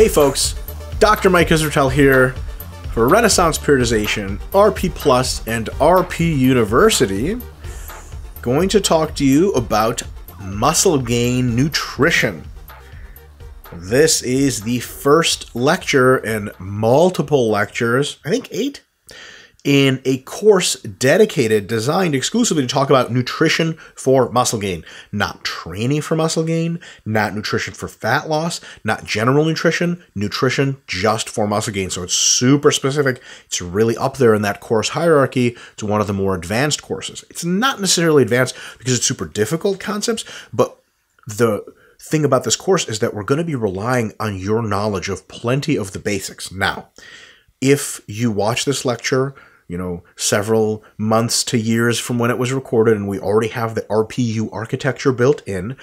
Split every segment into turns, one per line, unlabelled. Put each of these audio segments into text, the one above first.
Hey folks, Dr. Mike Israetel here for Renaissance Periodization, RP Plus, and RP University. Going to talk to you about muscle gain nutrition. This is the first lecture in multiple lectures, I think eight, in a course dedicated, designed exclusively to talk about nutrition for muscle gain. Not training for muscle gain, not nutrition for fat loss, not general nutrition, nutrition just for muscle gain. So it's super specific. It's really up there in that course hierarchy to one of the more advanced courses. It's not necessarily advanced because it's super difficult concepts, but the thing about this course is that we're going to be relying on your knowledge of plenty of the basics. Now, if you watch this lecture you know, several months to years from when it was recorded, and we already have the RPU architecture built in,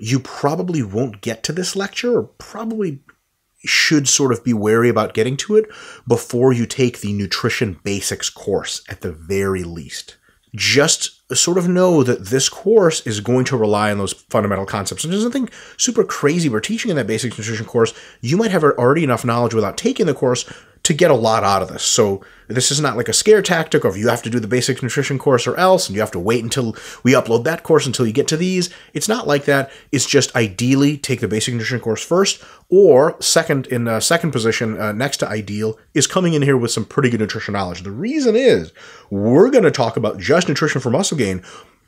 you probably won't get to this lecture, or probably should sort of be wary about getting to it before you take the nutrition basics course at the very least. Just sort of know that this course is going to rely on those fundamental concepts. And there's nothing super crazy we're teaching in that basic nutrition course. You might have already enough knowledge without taking the course to get a lot out of this. So this is not like a scare tactic of you have to do the basic nutrition course or else, and you have to wait until we upload that course until you get to these. It's not like that. It's just ideally take the basic nutrition course first, or second in uh, second position uh, next to ideal is coming in here with some pretty good nutrition knowledge. The reason is we're going to talk about just nutrition for muscle gain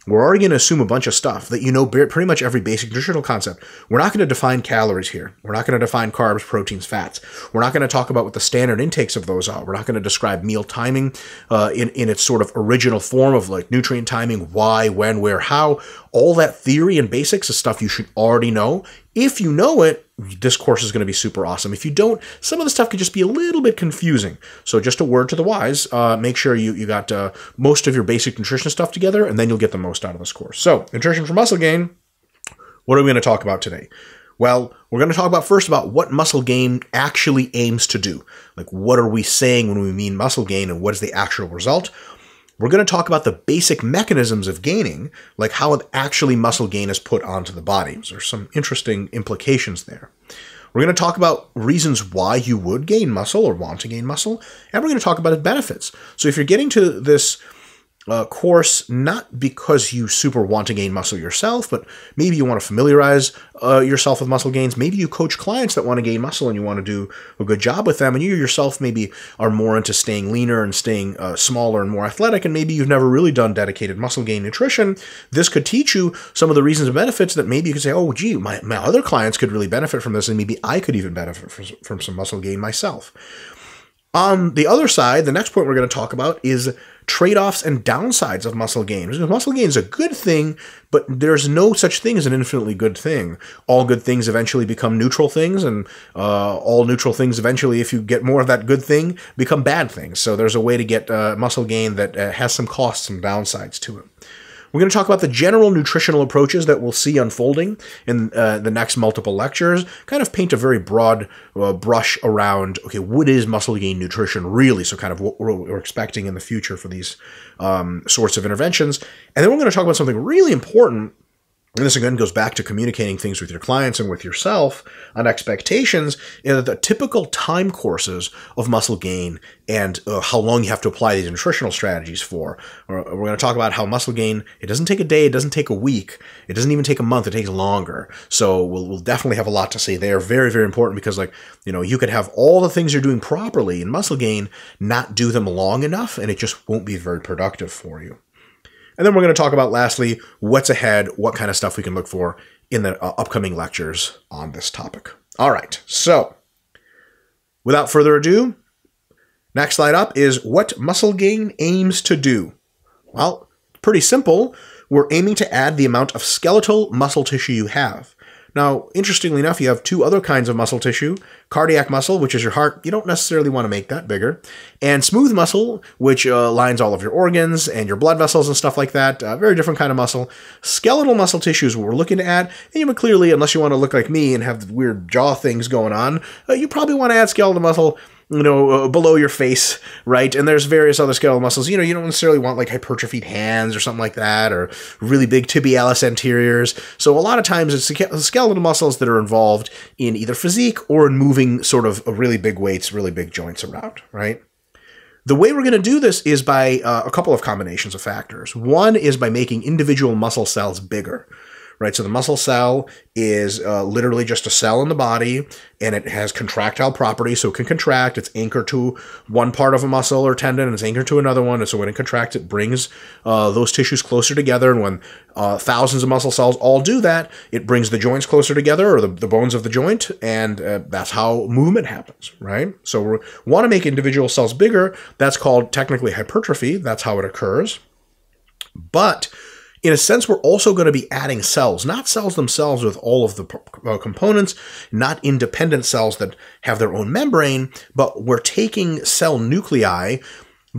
we're already going to assume a bunch of stuff that you know pretty much every basic nutritional concept. We're not going to define calories here. We're not going to define carbs, proteins, fats. We're not going to talk about what the standard intakes of those are. We're not going to describe meal timing uh, in, in its sort of original form of like nutrient timing, why, when, where, how. All that theory and basics is stuff you should already know. If you know it, this course is going to be super awesome. If you don't, some of the stuff could just be a little bit confusing. So just a word to the wise, uh, make sure you, you got uh, most of your basic nutrition stuff together, and then you'll get the most out of this course. So nutrition for muscle gain, what are we going to talk about today? Well, we're going to talk about first about what muscle gain actually aims to do. Like, what are we saying when we mean muscle gain and what is the actual result? We're going to talk about the basic mechanisms of gaining, like how actually muscle gain is put onto the body. There's some interesting implications there. We're going to talk about reasons why you would gain muscle or want to gain muscle, and we're going to talk about its benefits. So if you're getting to this uh, course not because you super want to gain muscle yourself, but maybe you want to familiarize uh, yourself with muscle gains. Maybe you coach clients that want to gain muscle and you want to do a good job with them, and you yourself maybe are more into staying leaner and staying uh, smaller and more athletic, and maybe you've never really done dedicated muscle gain nutrition. This could teach you some of the reasons and benefits that maybe you could say, oh, gee, my, my other clients could really benefit from this, and maybe I could even benefit from, from some muscle gain myself. On the other side, the next point we're going to talk about is trade offs and downsides of muscle gain. Because muscle gain is a good thing, but there's no such thing as an infinitely good thing. All good things eventually become neutral things, and uh, all neutral things eventually, if you get more of that good thing, become bad things. So there's a way to get uh, muscle gain that uh, has some costs and downsides to it. We're going to talk about the general nutritional approaches that we'll see unfolding in uh, the next multiple lectures, kind of paint a very broad uh, brush around, okay, what is muscle gain nutrition really? So, kind of what we're expecting in the future for these um, sorts of interventions. And then we're going to talk about something really important and this again goes back to communicating things with your clients and with yourself on expectations. The typical time courses of muscle gain and uh, how long you have to apply these nutritional strategies for. We're, we're going to talk about how muscle gain, it doesn't take a day, it doesn't take a week, it doesn't even take a month, it takes longer. So we'll, we'll definitely have a lot to say there. Very, very important because, like, you know, you could have all the things you're doing properly in muscle gain, not do them long enough, and it just won't be very productive for you. And then we're going to talk about, lastly, what's ahead, what kind of stuff we can look for in the uh, upcoming lectures on this topic. All right, so without further ado, next slide up is what muscle gain aims to do. Well, pretty simple. We're aiming to add the amount of skeletal muscle tissue you have. Now, interestingly enough, you have two other kinds of muscle tissue cardiac muscle, which is your heart. You don't necessarily want to make that bigger. And smooth muscle, which uh, lines all of your organs and your blood vessels and stuff like that. Uh, very different kind of muscle. Skeletal muscle tissue is what we're looking at. And you clearly, unless you want to look like me and have weird jaw things going on, uh, you probably want to add skeletal muscle you know, uh, below your face, right? And there's various other skeletal muscles. You know, you don't necessarily want like hypertrophied hands or something like that, or really big tibialis anteriors. So a lot of times it's skeletal muscles that are involved in either physique or in moving sort of really big weights, really big joints around, right? The way we're going to do this is by uh, a couple of combinations of factors. One is by making individual muscle cells bigger right? So the muscle cell is uh, literally just a cell in the body and it has contractile properties. So it can contract. It's anchored to one part of a muscle or tendon and it's anchored to another one. And so when it contracts, it brings uh, those tissues closer together. And when uh, thousands of muscle cells all do that, it brings the joints closer together or the, the bones of the joint. And uh, that's how movement happens, right? So we want to make individual cells bigger. That's called technically hypertrophy. That's how it occurs. But in a sense, we're also going to be adding cells, not cells themselves with all of the uh, components, not independent cells that have their own membrane, but we're taking cell nuclei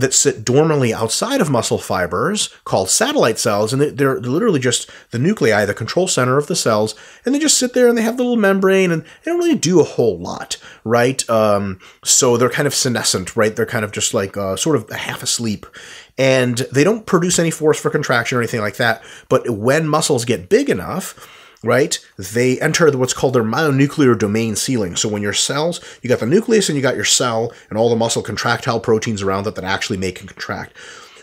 that sit dormantly outside of muscle fibers called satellite cells, and they're literally just the nuclei, the control center of the cells, and they just sit there and they have the little membrane and they don't really do a whole lot, right? Um, so they're kind of senescent, right? They're kind of just like uh, sort of half asleep and they don't produce any force for contraction or anything like that. But when muscles get big enough, right, they enter what's called their myonuclear domain ceiling. So when your cells, you got the nucleus and you got your cell and all the muscle contractile proteins around it that actually make and contract.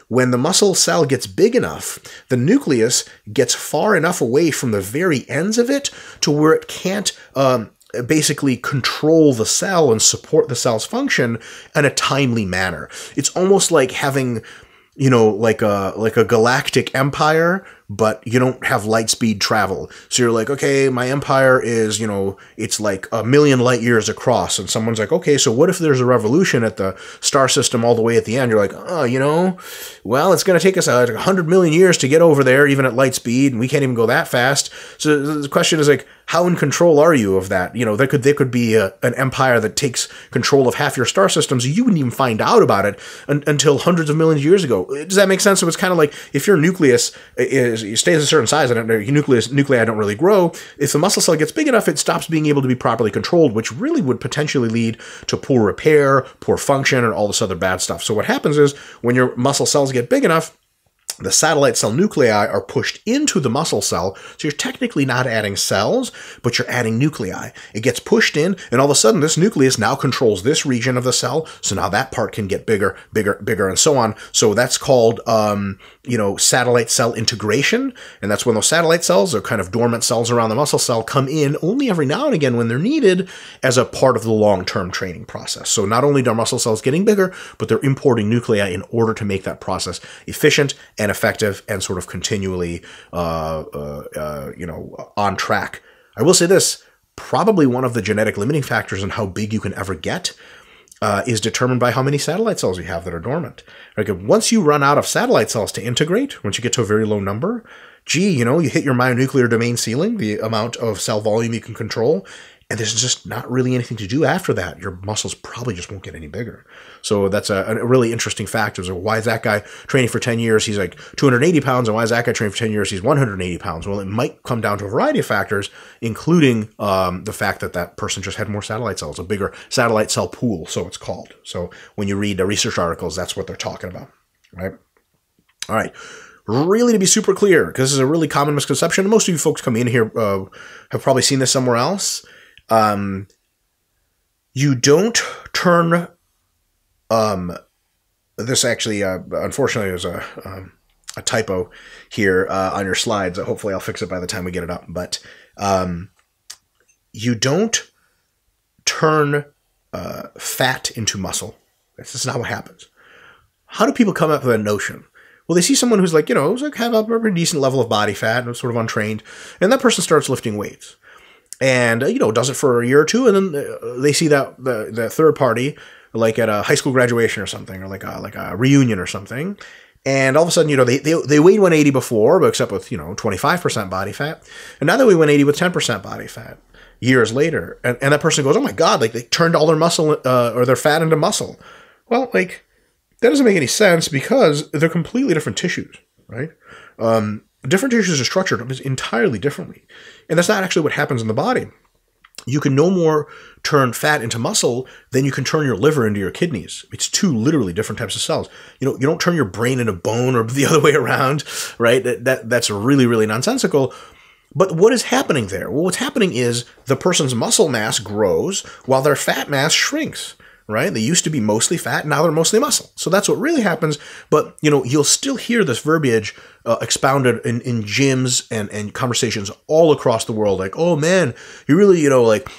When the muscle cell gets big enough, the nucleus gets far enough away from the very ends of it to where it can't um, basically control the cell and support the cell's function in a timely manner. It's almost like having you know, like a like a galactic empire but you don't have light speed travel. So you're like, okay, my empire is, you know, it's like a million light years across. And someone's like, okay, so what if there's a revolution at the star system all the way at the end? You're like, oh, you know, well, it's going to take us uh, a hundred million years to get over there, even at light speed, and we can't even go that fast. So the question is like, how in control are you of that? You know, there could there could be a, an empire that takes control of half your star systems. You wouldn't even find out about it un- until hundreds of millions of years ago. Does that make sense? So it's kind of like if your nucleus is is stays a certain size and nucleus nuclei don't really grow. If the muscle cell gets big enough, it stops being able to be properly controlled, which really would potentially lead to poor repair, poor function, and all this other bad stuff. So what happens is when your muscle cells get big enough, the satellite cell nuclei are pushed into the muscle cell. So you're technically not adding cells, but you're adding nuclei. It gets pushed in, and all of a sudden, this nucleus now controls this region of the cell. So now that part can get bigger, bigger, bigger, and so on. So that's called, um, you know, satellite cell integration. And that's when those satellite cells are kind of dormant cells around the muscle cell come in only every now and again when they're needed as a part of the long term training process. So not only are muscle cells getting bigger, but they're importing nuclei in order to make that process efficient and effective and sort of continually, uh, uh, uh, you know, on track. I will say this: probably one of the genetic limiting factors on how big you can ever get uh, is determined by how many satellite cells you have that are dormant. Like once you run out of satellite cells to integrate, once you get to a very low number, gee, you know, you hit your myonuclear domain ceiling, the amount of cell volume you can control, and there's just not really anything to do after that. Your muscles probably just won't get any bigger. So that's a, a really interesting factor. So why is that guy training for 10 years? He's like 280 pounds. And why is that guy training for 10 years? He's 180 pounds. Well, it might come down to a variety of factors, including um, the fact that that person just had more satellite cells, a bigger satellite cell pool, so it's called. So when you read the research articles, that's what they're talking about, right? All right really to be super clear, because this is a really common misconception. Most of you folks coming in here uh, have probably seen this somewhere else. Um, you don't turn. Um, this actually, uh, unfortunately, is a um, a typo here uh, on your slides. Hopefully, I'll fix it by the time we get it up. But um, you don't turn uh, fat into muscle. This is not what happens. How do people come up with that notion? Well, they see someone who's like, you know, like have a pretty decent level of body fat and sort of untrained, and that person starts lifting weights and uh, you know does it for a year or two, and then uh, they see that the the third party like at a high school graduation or something, or like a like a reunion or something. And all of a sudden, you know, they, they, they weighed 180 before, but except with, you know, 25% body fat. And now they weigh 180 with 10% body fat years later. And, and that person goes, oh my God, like they turned all their muscle uh, or their fat into muscle. Well, like that doesn't make any sense because they're completely different tissues, right? Um, different tissues are structured entirely differently. And that's not actually what happens in the body. You can no more turn fat into muscle than you can turn your liver into your kidneys. It's two literally different types of cells. You know, you don't turn your brain into bone or the other way around, right? That, that that's really really nonsensical. But what is happening there? Well, what's happening is the person's muscle mass grows while their fat mass shrinks right? They used to be mostly fat, now they're mostly muscle. So that's what really happens. But you know, you'll still hear this verbiage uh, expounded in, in gyms and and conversations all across the world. Like, oh man, you really, you know, like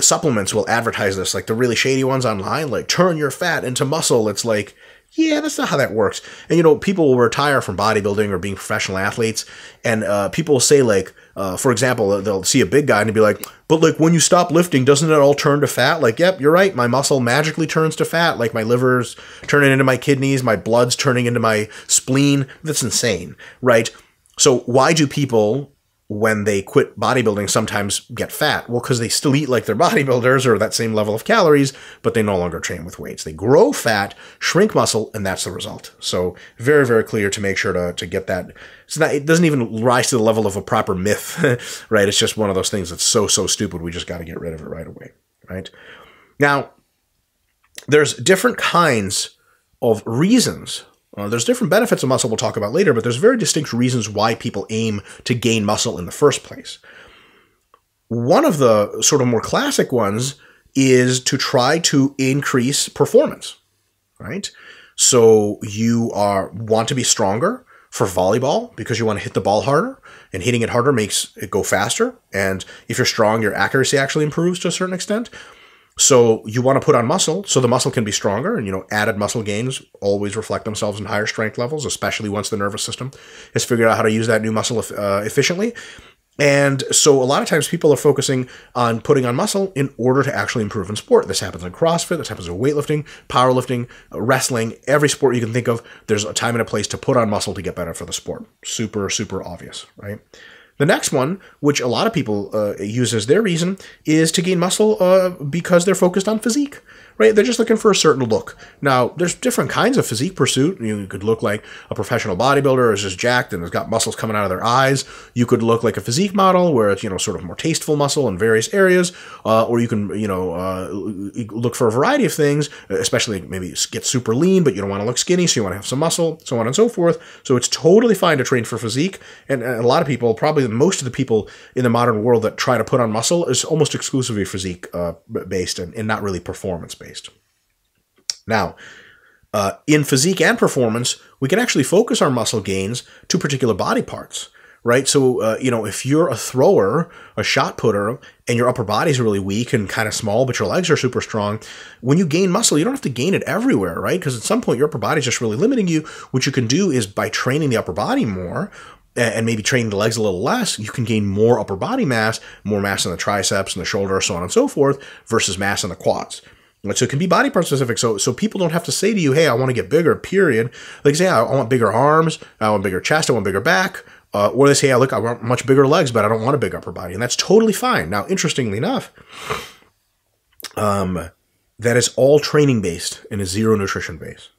supplements will advertise this, like the really shady ones online, like turn your fat into muscle. It's like. Yeah, that's not how that works. And you know, people will retire from bodybuilding or being professional athletes, and uh, people will say like, uh, for example, they'll see a big guy and be like, but like when you stop lifting, doesn't it all turn to fat? Like, yep, you're right. My muscle magically turns to fat. Like my liver's turning into my kidneys, my blood's turning into my spleen. That's insane, right? So why do people when they quit bodybuilding sometimes get fat? Well, because they still eat like they're bodybuilders or that same level of calories, but they no longer train with weights. They grow fat, shrink muscle, and that's the result. So very, very clear to make sure to, to get that. It's not, it doesn't even rise to the level of a proper myth, right? It's just one of those things that's so, so stupid. We just got to get rid of it right away, right? Now, there's different kinds of reasons uh, there's different benefits of muscle we'll talk about later, but there's very distinct reasons why people aim to gain muscle in the first place. One of the sort of more classic ones is to try to increase performance, right? So you are want to be stronger for volleyball because you want to hit the ball harder, and hitting it harder makes it go faster. And if you're strong, your accuracy actually improves to a certain extent. So you want to put on muscle so the muscle can be stronger, and you know added muscle gains always reflect themselves in higher strength levels, especially once the nervous system has figured out how to use that new muscle uh, efficiently. And so a lot of times people are focusing on putting on muscle in order to actually improve in sport. This happens in CrossFit, this happens in weightlifting, powerlifting, wrestling, every sport you can think of. There's a time and a place to put on muscle to get better for the sport. Super, super obvious, right? The next one, which a lot of people uh, use as their reason, is to gain muscle uh, because they're focused on physique right? They're just looking for a certain look. Now, there's different kinds of physique pursuit. You could look like a professional bodybuilder who's just jacked and has got muscles coming out of their eyes. You could look like a physique model where it's, you know, sort of more tasteful muscle in various areas. Uh, or you can, you know, uh, look for a variety of things, especially maybe get super lean, but you don't want to look skinny, so you want to have some muscle, so on and so forth. So it's totally fine to train for physique. And a lot of people, probably most of the people in the modern world that try to put on muscle is almost exclusively physique uh, based and, and not really performance based based. Now, uh, in physique and performance, we can actually focus our muscle gains to particular body parts, right? So, uh, you know, if you're a thrower, a shot putter, and your upper body's really weak and kind of small, but your legs are super strong, when you gain muscle, you don't have to gain it everywhere, right? Because at some point, your upper body's just really limiting you. What you can do is by training the upper body more, and maybe training the legs a little less, you can gain more upper body mass, more mass in the triceps and the shoulder, so on and so forth, versus mass in the quads. So it can be body part specific. So so people don't have to say to you, "Hey, I want to get bigger." Period. Like say, I want bigger arms, I want bigger chest, I want bigger back. Uh, or they say, "I look, I want much bigger legs, but I don't want a big upper body," and that's totally fine. Now, interestingly enough, um, that is all training based and is zero nutrition based.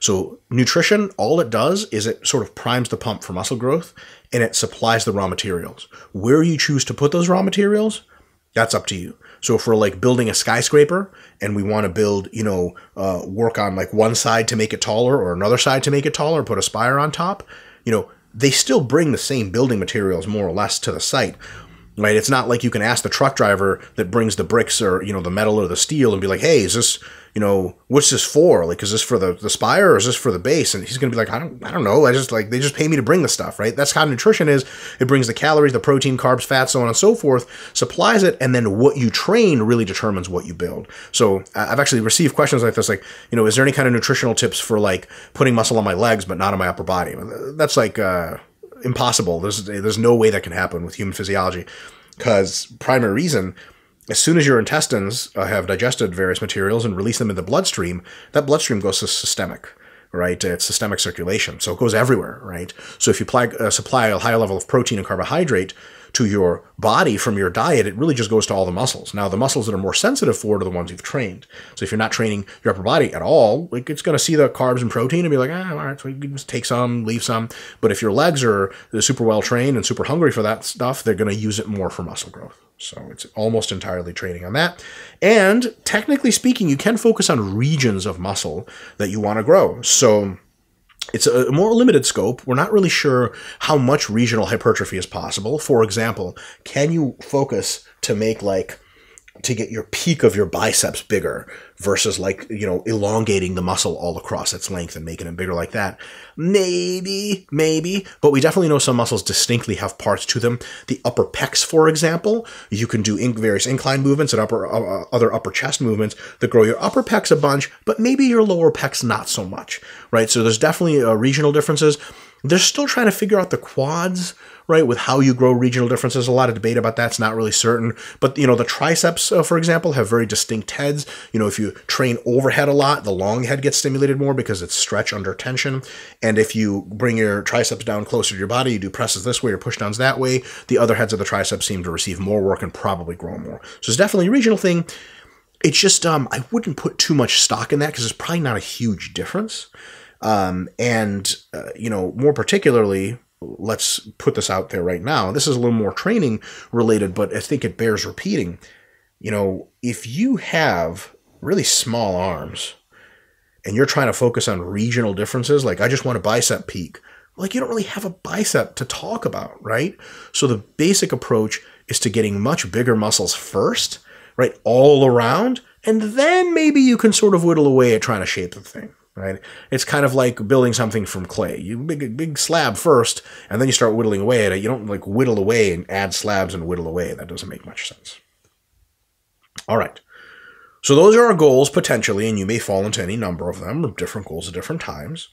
So nutrition, all it does is it sort of primes the pump for muscle growth and it supplies the raw materials. Where you choose to put those raw materials, that's up to you. So if we're like building a skyscraper and we want to build, you know, uh, work on like one side to make it taller or another side to make it taller, put a spire on top, you know, they still bring the same building materials more or less to the site right? It's not like you can ask the truck driver that brings the bricks or you know the metal or the steel and be like, "Hey, is this you know, what's this for? Like, is this for the, the spire or is this for the base? And he's going to be like, I don't, I don't know. I just like, they just pay me to bring the stuff, right? That's how nutrition is. It brings the calories, the protein, carbs, fats, so on and so forth, supplies it. And then what you train really determines what you build. So I've actually received questions like this, like, you know, is there any kind of nutritional tips for like putting muscle on my legs, but not on my upper body? That's like, uh, impossible. There's, there's no way that can happen with human physiology because primary reason as soon as your intestines uh, have digested various materials and release them in the bloodstream, that bloodstream goes to systemic, right? It's systemic circulation, so it goes everywhere, right? So if you apply, uh, supply a high level of protein and carbohydrate to your body from your diet, it really just goes to all the muscles. Now, the muscles that are more sensitive for it are the ones you've trained. So if you're not training your upper body at all, like it's going to see the carbs and protein and be like, ah, all right, so you can just take some, leave some. But if your legs are super well trained and super hungry for that stuff, they're going to use it more for muscle growth. So it's almost entirely training on that. And technically speaking, you can focus on regions of muscle that you want to grow. So it's a more limited scope. We're not really sure how much regional hypertrophy is possible. For example, can you focus to make like to get your peak of your biceps bigger versus like, you know, elongating the muscle all across its length and making it bigger like that. Maybe, maybe, but we definitely know some muscles distinctly have parts to them. The upper pecs, for example, you can do various incline movements and upper, uh, uh, other upper chest movements that grow your upper pecs a bunch, but maybe your lower pecs not so much, right? So there's definitely uh, regional differences. They're still trying to figure out the quads, right, with how you grow regional differences. A lot of debate about that's not really certain. But, you know, the triceps, uh, for example, have very distinct heads. You know, if you train overhead a lot, the long head gets stimulated more because it's stretch under tension. And if you bring your triceps down closer to your body, you do presses this way or push downs that way, the other heads of the triceps seem to receive more work and probably grow more. So it's definitely a regional thing. It's just, um, I wouldn't put too much stock in that because it's probably not a huge difference. Um, and, uh, you know, more particularly, let's put this out there right now. This is a little more training related, but I think it bears repeating. You know, if you have really small arms and you're trying to focus on regional differences, like I just want a bicep peak, like you don't really have a bicep to talk about, right? So the basic approach is to getting much bigger muscles first, right? All around. And then maybe you can sort of whittle away at trying to shape the thing right? It's kind of like building something from clay. You make a big slab first, and then you start whittling away at it. You don't like whittle away and add slabs and whittle away. That doesn't make much sense. All right. So those are our goals potentially, and you may fall into any number of them, different goals at different times.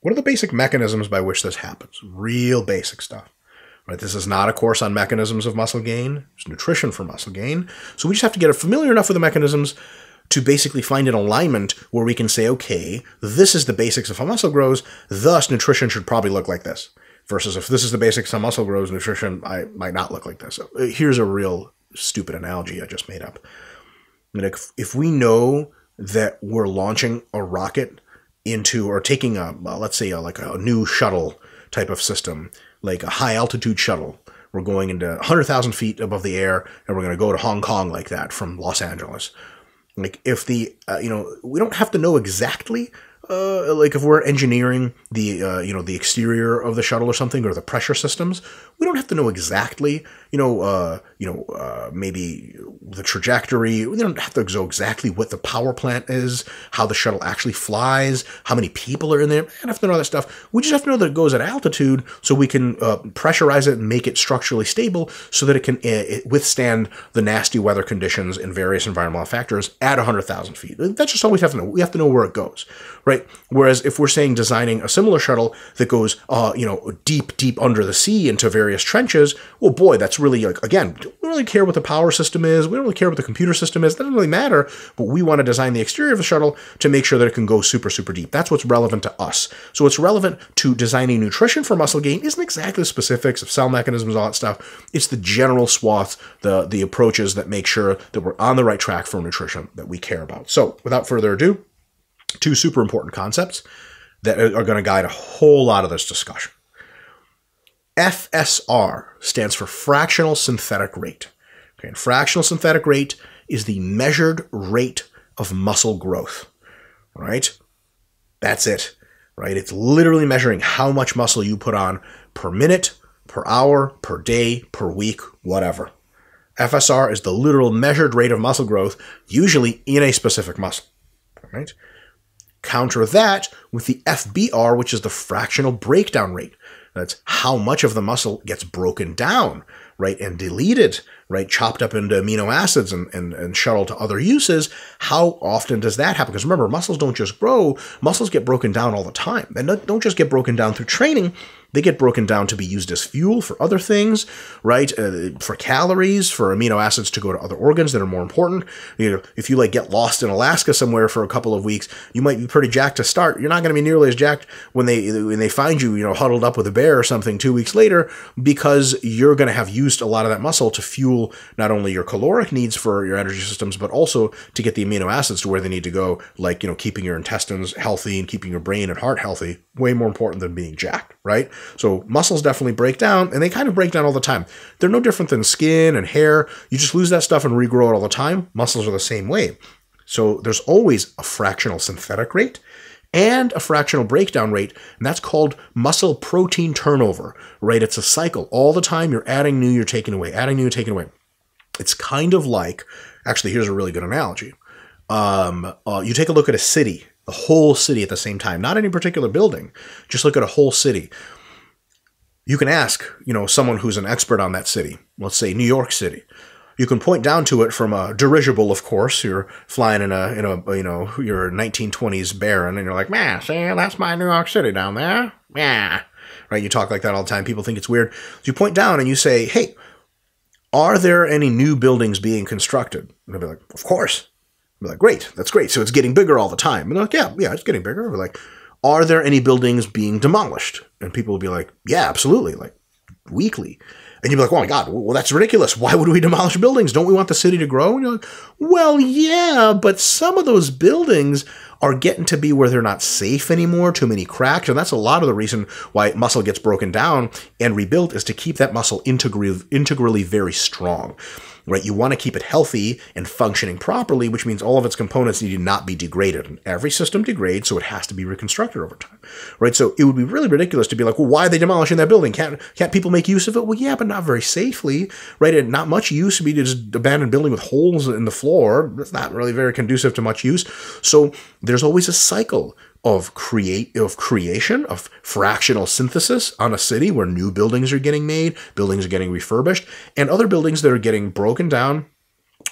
What are the basic mechanisms by which this happens? Real basic stuff. Right, this is not a course on mechanisms of muscle gain. It's nutrition for muscle gain. So we just have to get familiar enough with the mechanisms to basically find an alignment where we can say, okay, this is the basics of how muscle grows, thus nutrition should probably look like this. Versus if this is the basics of how muscle grows, nutrition I, might not look like this. Uh, here's a real stupid analogy I just made up. If, we know that we're launching a rocket into or taking a let's say a, like a new shuttle type of system, like a high altitude shuttle. We're going into 100,000 feet above the air, and we're going to go to Hong Kong like that from Los Angeles. Like if the uh, you know we don't have to know exactly uh, like if we're engineering the uh, you know the exterior of the shuttle or something or the pressure systems, we don't have to know exactly you know uh, you know uh, maybe the trajectory. We don't have to know exactly what the power plant is, how the shuttle actually flies, how many people are in there. Don't have to know all that stuff. We just have to know that it goes at altitude, so we can uh, pressurize it and make it structurally stable, so that it can uh, withstand the nasty weather conditions and various environmental factors at 100,000 feet. That's just all we have to know. We have to know where it goes, right? Whereas if we're saying designing a similar shuttle that goes, uh, you know, deep, deep under the sea into various trenches, well, boy, that's really like again, we don't really care what the power system is. We don't really care what the computer system is. That doesn't really matter. But we want to design the exterior of the shuttle to make sure that it can go super, super deep. That's what's relevant to us. So what's relevant to designing nutrition for muscle gain isn't exactly the specifics of cell mechanisms, all that stuff. It's the general swath, the the approaches that make sure that we're on the right track for nutrition that we care about. So without further ado, two super important concepts that are going to guide a whole lot of this discussion. FSR stands for fractional synthetic rate. Okay, and fractional synthetic rate is the measured rate of muscle growth. Right? That's it. Right? It's literally measuring how much muscle you put on per minute, per hour, per day, per week, whatever. FSR is the literal measured rate of muscle growth, usually in a specific muscle. Right? Counter that with the FBR, which is the fractional breakdown rate. That's how much of the muscle gets broken down, right, and deleted right, chopped up into amino acids and, and, and shuttled to other uses, how often does that happen? Because remember, muscles don't just grow, muscles get broken down all the time. And don't just get broken down through training, they get broken down to be used as fuel for other things, right? Uh, for calories, for amino acids to go to other organs that are more important. You know, if you like get lost in Alaska somewhere for a couple of weeks, you might be pretty jacked to start. You're not going to be nearly as jacked when they when they find you, you know, huddled up with a bear or something two weeks later, because you're going to have used a lot of that muscle to fuel not only your caloric needs for your energy systems, but also to get the amino acids to where they need to go, like you know, keeping your intestines healthy and keeping your brain and heart healthy. Way more important than being jacked, right? So muscles definitely break down, and they kind of break down all the time. They're no different than skin and hair. You just lose that stuff and regrow it all the time. Muscles are the same way. So there's always a fractional synthetic rate and a fractional breakdown rate, and that's called muscle protein turnover, right? It's a cycle. All the time you're adding new, you're taking away, adding new, taking away. It's kind of like, actually, here's a really good analogy. Um, uh, you take a look at a city, the whole city at the same time, not any particular building. Just look at a whole city you can ask, you know, someone who's an expert on that city, let's say New York City. You can point down to it from a dirigible, of course. You're flying in a, in a, you know, your 1920s Baron, and you're like, man, see, that's my New York City down there. Yeah. Right? You talk like that all the time. People think it's weird. You point down and you say, hey, are there any new buildings being constructed? And they'll be like, of course. I'll be like, great, that's great. So it's getting bigger all the time. And they're like, yeah, yeah, it's getting bigger. We're like, are there any buildings being demolished? And people will be like, yeah, absolutely, like weekly. And you'd be like, oh my God, well, that's ridiculous. Why would we demolish buildings? Don't we want the city to grow? And you're like, well, yeah, but some of those buildings are getting to be where they're not safe anymore, too many cracks. And that's a lot of the reason why muscle gets broken down and rebuilt is to keep that muscle integrally, integrally very strong right? You want to keep it healthy and functioning properly, which means all of its components need to not be degraded. And every system degrades, so it has to be reconstructed over time, right? So it would be really ridiculous to be like, well, why are they demolishing that building? Can't can't people make use of it? Well, yeah, but not very safely, right? And not much use to be just abandoned building with holes in the floor. That's not really very conducive to much use. So there's always a cycle of create of creation of fractional synthesis on a city where new buildings are getting made, buildings are getting refurbished, and other buildings that are getting broken down.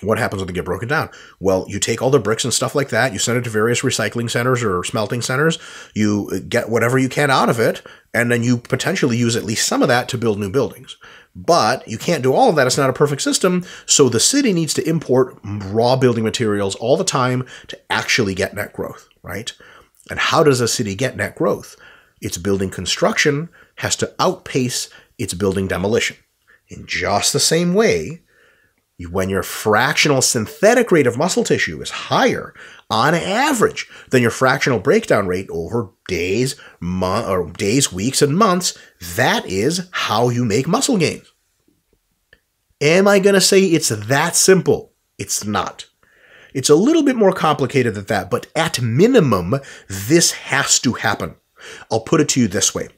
What happens when they get broken down? Well, you take all the bricks and stuff like that, you send it to various recycling centers or smelting centers, you get whatever you can out of it, and then you potentially use at least some of that to build new buildings. But you can't do all of that. It's not a perfect system. So the city needs to import raw building materials all the time to actually get net growth, right? And how does a city get net growth? Its building construction has to outpace its building demolition. In just the same way, when your fractional synthetic rate of muscle tissue is higher on average than your fractional breakdown rate over days, or days, weeks, and months, that is how you make muscle gains. Am I going to say it's that simple? It's not. It's a little bit more complicated than that, but at minimum, this has to happen. I'll put it to you this way.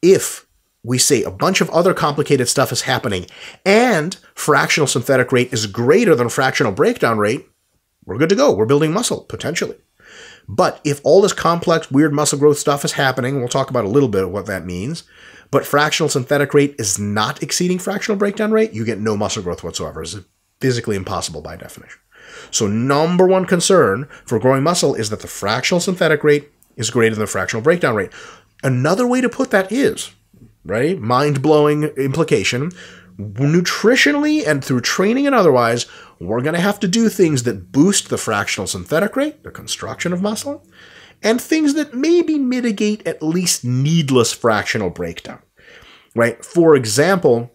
If we say a bunch of other complicated stuff is happening and fractional synthetic rate is greater than fractional breakdown rate, we're good to go. We're building muscle, potentially. But if all this complex, weird muscle growth stuff is happening, we'll talk about a little bit of what that means, but fractional synthetic rate is not exceeding fractional breakdown rate, you get no muscle growth whatsoever. It's physically impossible by definition. So, number one concern for growing muscle is that the fractional synthetic rate is greater than the fractional breakdown rate. Another way to put that is, right, mind blowing implication, nutritionally and through training and otherwise, we're going to have to do things that boost the fractional synthetic rate, the construction of muscle, and things that maybe mitigate at least needless fractional breakdown. Right? For example,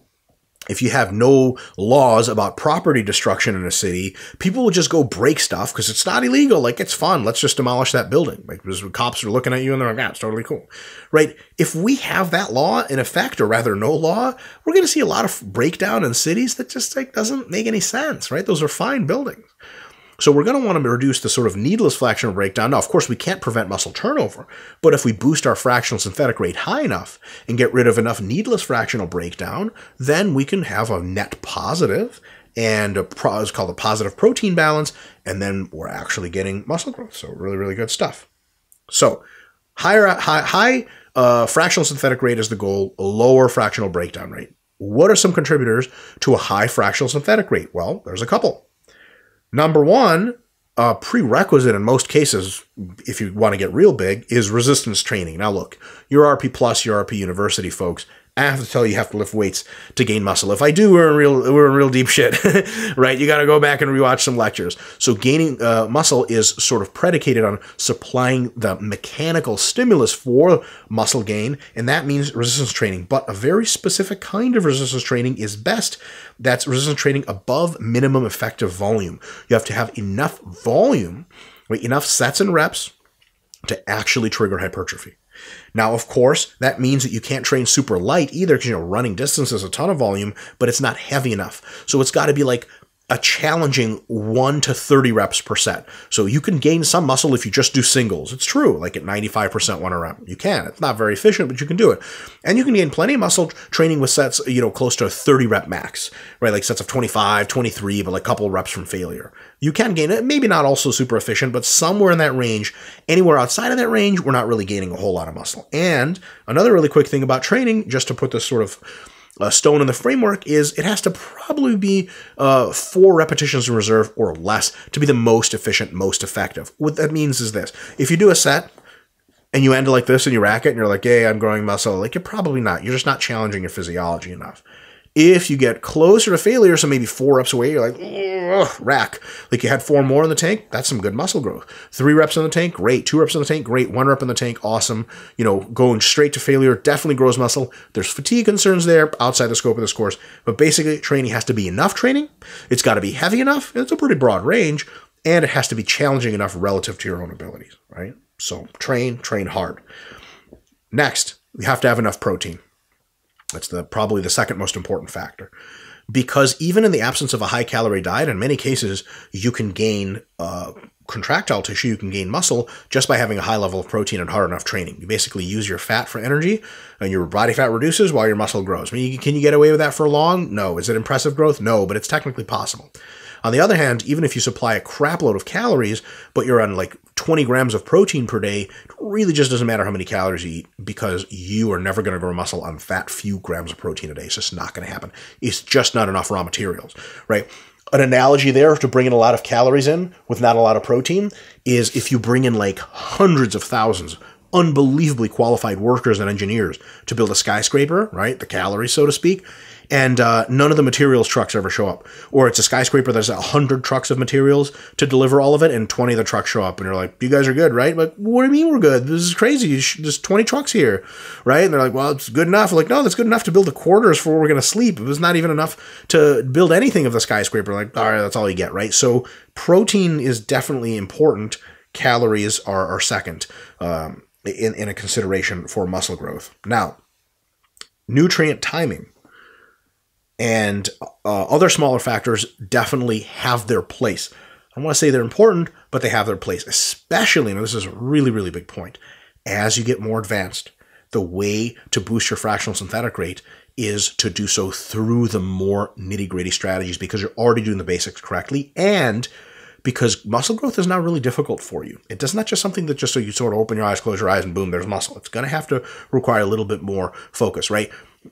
if you have no laws about property destruction in a city, people will just go break stuff because it's not illegal. Like it's fun. Let's just demolish that building. Like because cops are looking at you and they're like, "Yeah, it's totally cool," right? If we have that law in effect, or rather no law, we're going to see a lot of breakdown in cities that just like doesn't make any sense, right? Those are fine buildings. So we're going to want to reduce the sort of needless fractional breakdown. Now, of course, we can't prevent muscle turnover, but if we boost our fractional synthetic rate high enough and get rid of enough needless fractional breakdown, then we can have a net positive and a pro- called a positive protein balance, and then we're actually getting muscle growth. So really, really good stuff. So higher, high, high uh, fractional synthetic rate is the goal, lower fractional breakdown rate. What are some contributors to a high fractional synthetic rate? Well, there's a couple. Number one, a prerequisite in most cases, if you want to get real big, is resistance training. Now, look, your RP Plus, your RP University folks, I have to tell you, you have to lift weights to gain muscle. If I do, we're in real, we're in real deep shit, right? You got to go back and rewatch some lectures. So gaining uh, muscle is sort of predicated on supplying the mechanical stimulus for muscle gain, and that means resistance training. But a very specific kind of resistance training is best. That's resistance training above minimum effective volume. You have to have enough volume, right? Enough sets and reps to actually trigger hypertrophy. Now, of course, that means that you can't train super light either because, you know, running distance is a ton of volume, but it's not heavy enough. So it's got to be like a challenging 1 to 30 reps per set. So you can gain some muscle if you just do singles. It's true, like at 95% one rep. You can. It's not very efficient, but you can do it. And you can gain plenty of muscle training with sets, you know, close to a 30 rep max, right? Like sets of 25, 23, but like a couple reps from failure. You can gain it, maybe not also super efficient, but somewhere in that range. Anywhere outside of that range, we're not really gaining a whole lot of muscle. And another really quick thing about training, just to put this sort of uh, stone in the framework is it has to probably be uh, four repetitions in reserve or less to be the most efficient, most effective. What that means is this: if you do a set and you end like this and you rack it and you're like, "Hey, I'm growing muscle," like you're probably not. You're just not challenging your physiology enough. If you get closer to failure, so maybe four reps away, you're like, rack. Like you had four more in the tank, that's some good muscle growth. Three reps in the tank, great. Two reps in the tank, great. One rep in the tank, awesome. You know, going straight to failure definitely grows muscle. There's fatigue concerns there outside the scope of this course, but basically, training has to be enough training. It's got to be heavy enough. It's a pretty broad range, and it has to be challenging enough relative to your own abilities, right? So train, train hard. Next, you have to have enough protein. That's the probably the second most important factor. Because even in the absence of a high calorie diet, in many cases, you can gain uh, contractile tissue, you can gain muscle just by having a high level of protein and hard enough training. You basically use your fat for energy, and your body fat reduces while your muscle grows. I mean, can you get away with that for long? No. Is it impressive growth? No, but it's technically possible. On the other hand, even if you supply a crapload of calories, but you're on like 20 grams of protein per day, really just doesn't matter how many calories you eat because you are never going to grow muscle on that few grams of protein a day. It's just not going to happen. It's just not enough raw materials, right? An analogy there to bring in a lot of calories in with not a lot of protein is if you bring in like hundreds of thousands unbelievably qualified workers and engineers to build a skyscraper, right? The calories, so to speak and uh, none of the materials trucks ever show up. Or it's a skyscraper that's a hundred trucks of materials to deliver all of it, and twenty of the trucks show up, and you're like, "You guys are good, right?" Like, what do you mean we're good? This is crazy. There's twenty trucks here, right? And they're like, "Well, it's good enough." I'm like, no, that's good enough to build the quarters for where we're gonna sleep. It was not even enough to build anything of the skyscraper. Like, all right, that's all you get, right? So protein is definitely important. Calories are, are second um, in, in a consideration for muscle growth. Now, nutrient timing and uh, other smaller factors definitely have their place. I want to say they're important, but they have their place, especially, and this is a really, really big point, as you get more advanced, the way to boost your fractional synthetic rate is to do so through the more nitty gritty strategies because you're already doing the basics correctly and because muscle growth is not really difficult for you. It does not just something that just so you sort of open your eyes, close your eyes, and boom, there's muscle. It's going to have to require a little bit more focus, right?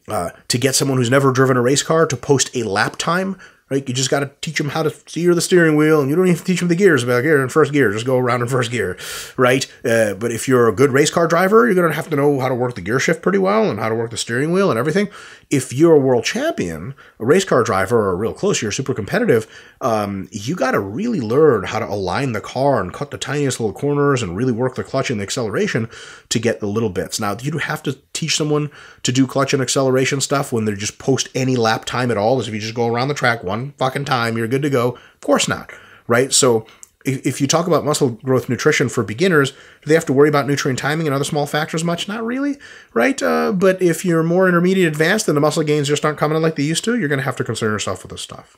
Uh, to get someone who's never driven a race car to post a lap time right? You just got to teach them how to steer the steering wheel, and you don't even teach them the gears. About here in first gear, just go around in first gear, right? Uh, but if you're a good race car driver, you're going to have to know how to work the gear shift pretty well and how to work the steering wheel and everything. If you're a world champion, a race car driver, or real close, you're super competitive. Um, you got to really learn how to align the car and cut the tiniest little corners and really work the clutch and the acceleration to get the little bits. Now you have to teach someone to do clutch and acceleration stuff when they're just post any lap time at all. is if you just go around the track one fucking time, you're good to go. Of course not, right? So if you talk about muscle growth nutrition for beginners, do they have to worry about nutrient timing and other small factors much? Not really, right? Uh, but if you're more intermediate advanced, then the muscle gains just aren't coming in like they used to. You're going to have to concern yourself with this stuff.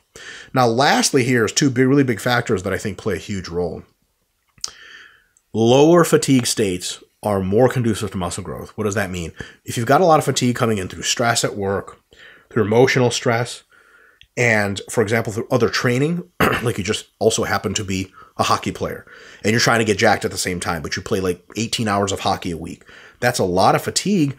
Now, lastly, here is two big, really big factors that I think play a huge role. Lower fatigue states are more conducive to muscle growth. What does that mean? If you've got a lot of fatigue coming in through stress at work, through emotional stress, and for example, through other training, like you just also happen to be a hockey player and you're trying to get jacked at the same time, but you play like 18 hours of hockey a week. That's a lot of fatigue.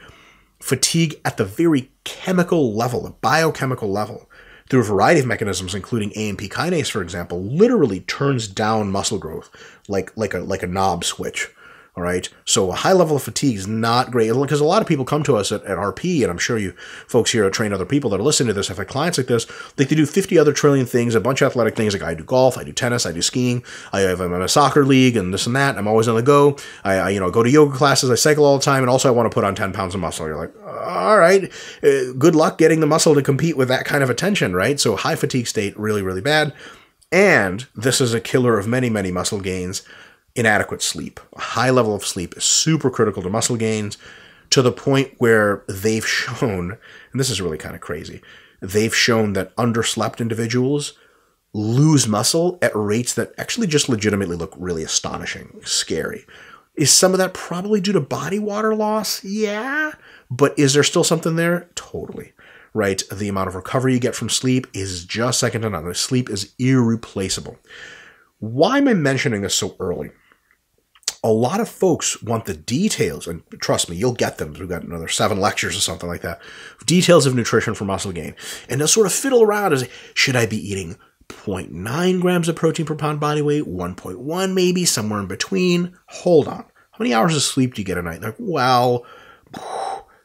Fatigue at the very chemical level, a biochemical level, through a variety of mechanisms, including AMP kinase, for example, literally turns down muscle growth like like a like a knob switch. All right. So a high level of fatigue is not great because a lot of people come to us at, at RP, and I'm sure you folks here train other people that are listening to this I've had clients like this. They do 50 other trillion things, a bunch of athletic things. Like I do golf, I do tennis, I do skiing, I have I'm in a soccer league, and this and that. I'm always on the go. I, I, you know go to yoga classes, I cycle all the time, and also I want to put on 10 pounds of muscle. You're like, all right, uh, good luck getting the muscle to compete with that kind of attention, right? So high fatigue state, really, really bad. And this is a killer of many, many muscle gains inadequate sleep. A high level of sleep is super critical to muscle gains to the point where they've shown, and this is really kind of crazy, they've shown that underslept individuals lose muscle at rates that actually just legitimately look really astonishing, scary. Is some of that probably due to body water loss? Yeah. But is there still something there? Totally. Right? The amount of recovery you get from sleep is just second to none. Sleep is irreplaceable. Why am I mentioning this so early? A lot of folks want the details, and trust me, you'll get them. We've got another seven lectures or something like that. Details of nutrition for muscle gain. And they'll sort of fiddle around as should I be eating 0.9 grams of protein per pound body weight, 1.1 maybe, somewhere in between? Hold on. How many hours of sleep do you get a night? They're like, well,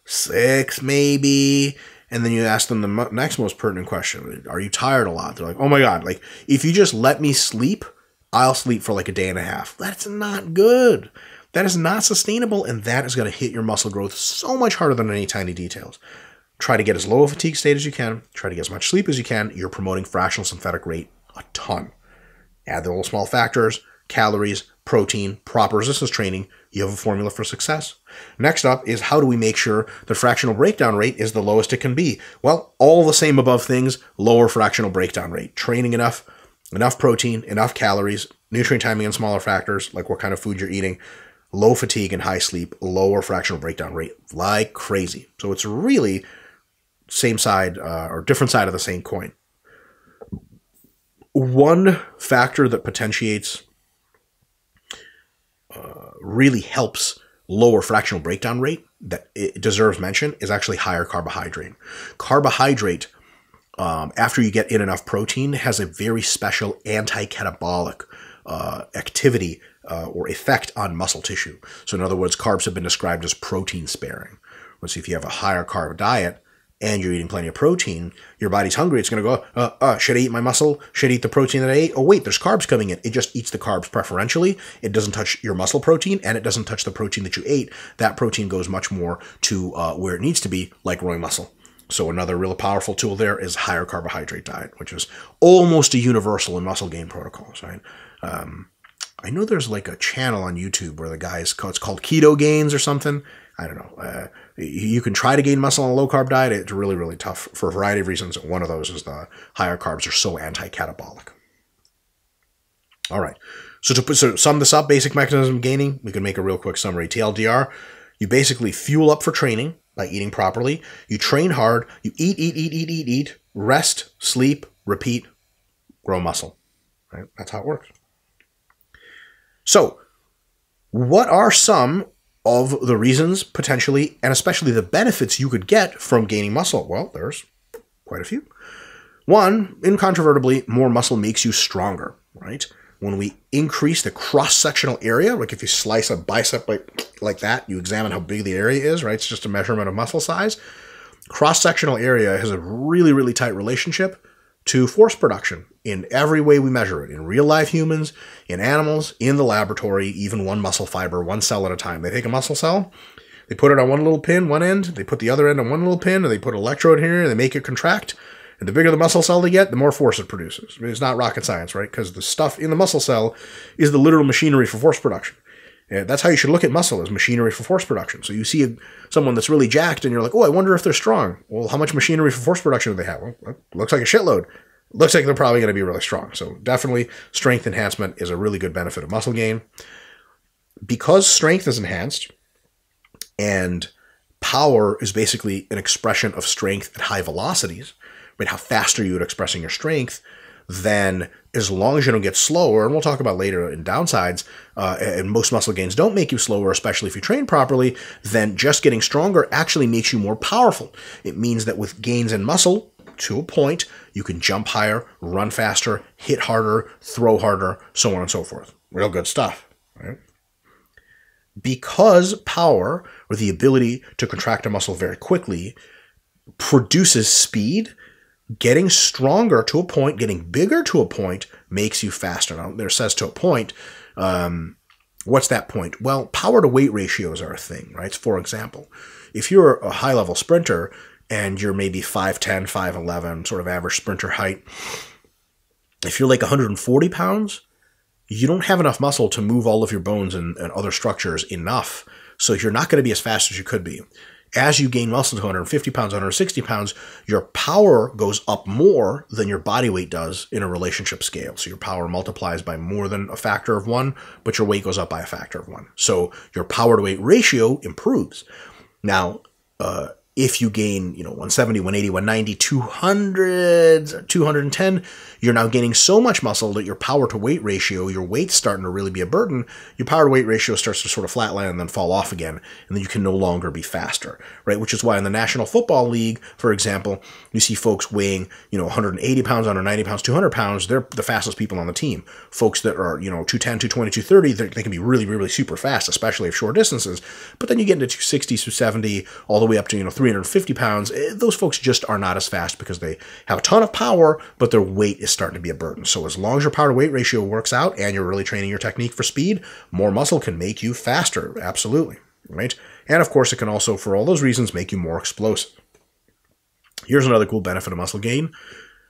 six maybe. And then you ask them the next most pertinent question Are you tired a lot? They're like, oh my God, like if you just let me sleep, I'll sleep for like a day and a half. That's not good. That is not sustainable, and that is going to hit your muscle growth so much harder than any tiny details. Try to get as low a fatigue state as you can. Try to get as much sleep as you can. You're promoting fractional synthetic rate a ton. Add the little small factors, calories, protein, proper resistance training. You have a formula for success. Next up is how do we make sure the fractional breakdown rate is the lowest it can be? Well, all the same above things, lower fractional breakdown rate. Training enough enough protein, enough calories, nutrient timing and smaller factors, like what kind of food you're eating, low fatigue and high sleep, lower fractional breakdown rate, like crazy. So it's really same side uh, or different side of the same coin. One factor that potentiates uh, really helps lower fractional breakdown rate that it deserves mention is actually higher carbohydrate. Carbohydrate um, after you get in enough protein, has a very special anti-catabolic uh, activity uh, or effect on muscle tissue. So in other words, carbs have been described as protein sparing. So if you have a higher carb diet and you're eating plenty of protein, your body's hungry. It's going to go, uh, uh, should I eat my muscle? Should I eat the protein that I ate? Oh, wait, there's carbs coming in. It just eats the carbs preferentially. It doesn't touch your muscle protein and it doesn't touch the protein that you ate. That protein goes much more to uh, where it needs to be, like growing muscle. So another real powerful tool there is higher carbohydrate diet, which is almost a universal in muscle gain protocols, right? Um, I know there's like a channel on YouTube where the guys it's called Keto Gains or something. I don't know. Uh, you can try to gain muscle on a low carb diet. It's really really tough for a variety of reasons. One of those is the higher carbs are so anti-catabolic. All right. So to put, so sum this up, basic mechanism gaining, we can make a real quick summary. TLDR, you basically fuel up for training by eating properly. You train hard. You eat, eat, eat, eat, eat, eat. Rest, sleep, repeat, grow muscle. Right? That's how it works. So, what are some of the reasons, potentially, and especially the benefits you could get from gaining muscle? Well, there's quite a few. One, incontrovertibly, more muscle makes you stronger, right? When we increase the cross-sectional area, like if you slice a bicep like, like that, you examine how big the area is, right? It's just a measurement of muscle size. Cross-sectional area has a really, really tight relationship to force production in every way we measure it. In real life humans, in animals, in the laboratory, even one muscle fiber, one cell at a time. They take a muscle cell, they put it on one little pin, one end, they put the other end on one little pin, and they put an electrode here, and they make it contract and the bigger the muscle cell they get, the more force it produces. I mean, it's not rocket science, right? Because the stuff in the muscle cell is the literal machinery for force production. And that's how you should look at muscle as machinery for force production. So you see a, someone that's really jacked and you're like, oh, I wonder if they're strong. Well, how much machinery for force production do they have? Well, looks like a shitload. Looks like they're probably going to be really strong. So definitely strength enhancement is a really good benefit of muscle gain. Because strength is enhanced and power is basically an expression of strength at high velocities – right? How fast are you at expressing your strength? then as long as you don't get slower, and we'll talk about later in downsides, uh, and most muscle gains don't make you slower, especially if you train properly, then just getting stronger actually makes you more powerful. It means that with gains in muscle, to a point, you can jump higher, run faster, hit harder, throw harder, so on and so forth. Real good stuff, right? Because power, or the ability to contract a muscle very quickly, produces speed, getting stronger to a point, getting bigger to a point, makes you faster. Now, there says to a point. Um, what's that point? Well, power to weight ratios are a thing, right? For example, if you're a high level sprinter and you're maybe 5'10, 5'11, sort of average sprinter height, if you're like 140 pounds, you don't have enough muscle to move all of your bones and, and other structures enough. So you're not going to be as fast as you could be as you gain muscle to 150 pounds, 160 pounds, your power goes up more than your body weight does in a relationship scale. So your power multiplies by more than a factor of one, but your weight goes up by a factor of one. So your power to weight ratio improves. Now, uh, if you gain, you know, 170, 180, 190, 200, 210, you're now gaining so much muscle that your power to weight ratio, your weight's starting to really be a burden. Your power to weight ratio starts to sort of flatline and then fall off again, and then you can no longer be faster, right? Which is why in the National Football League, for example, you see folks weighing, you know, 180 pounds, 190 pounds, 200 pounds. They're the fastest people on the team. Folks that are, you know, 210, 220, 230, they can be really, really super fast, especially if short distances. But then you get into 260, 270, all the way up to, you know, 350 pounds, eh, those folks just are not as fast because they have a ton of power, but their weight is starting to be a burden. So as long as your power to weight ratio works out and you're really training your technique for speed, more muscle can make you faster. Absolutely. Right? And of course, it can also, for all those reasons, make you more explosive. Here's another cool benefit of muscle gain.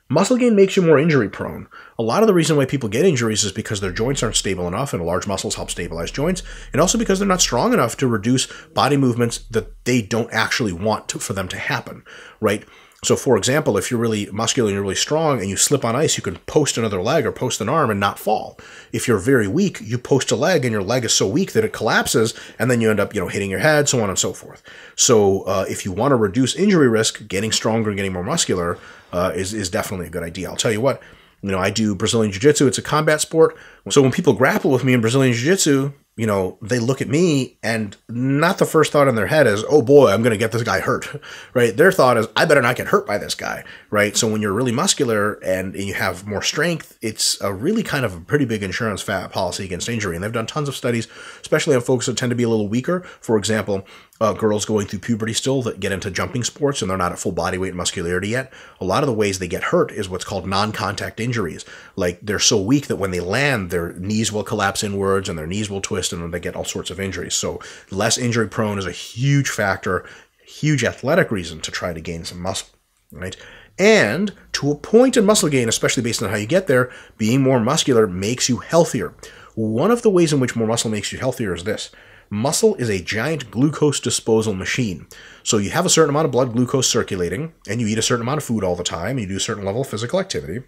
Muscle gain makes you more injury prone. A lot of the reason why people get injuries is because their joints aren't stable enough, and large muscles help stabilize joints, and also because they're not strong enough to reduce body movements that they don't actually want to, for them to happen, right? So, for example, if you're really muscular and you're really strong and you slip on ice, you can post another leg or post an arm and not fall. If you're very weak, you post a leg and your leg is so weak that it collapses, and then you end up, you know, hitting your head, so on and so forth. So, uh, if you want to reduce injury risk, getting stronger and getting more muscular uh, is is definitely a good idea. I'll tell you what. You know, I do Brazilian Jiu Jitsu. It's a combat sport. So when people grapple with me in Brazilian Jiu Jitsu, you know, they look at me and not the first thought in their head is, oh boy, I'm going to get this guy hurt, right? Their thought is, I better not get hurt by this guy, right? So when you're really muscular and you have more strength, it's a really kind of a pretty big insurance fat policy against injury. And they've done tons of studies, especially on folks that tend to be a little weaker. For example, uh, girls going through puberty still that get into jumping sports and they're not at full body weight and muscularity yet. A lot of the ways they get hurt is what's called non-contact injuries. Like they're so weak that when they land, their knees will collapse inwards and their knees will twist and they get all sorts of injuries. So less injury prone is a huge factor, huge athletic reason to try to gain some muscle, right? And to a point in muscle gain, especially based on how you get there, being more muscular makes you healthier. One of the ways in which more muscle makes you healthier is this Muscle is a giant glucose disposal machine. So you have a certain amount of blood glucose circulating, and you eat a certain amount of food all the time, and you do a certain level of physical activity.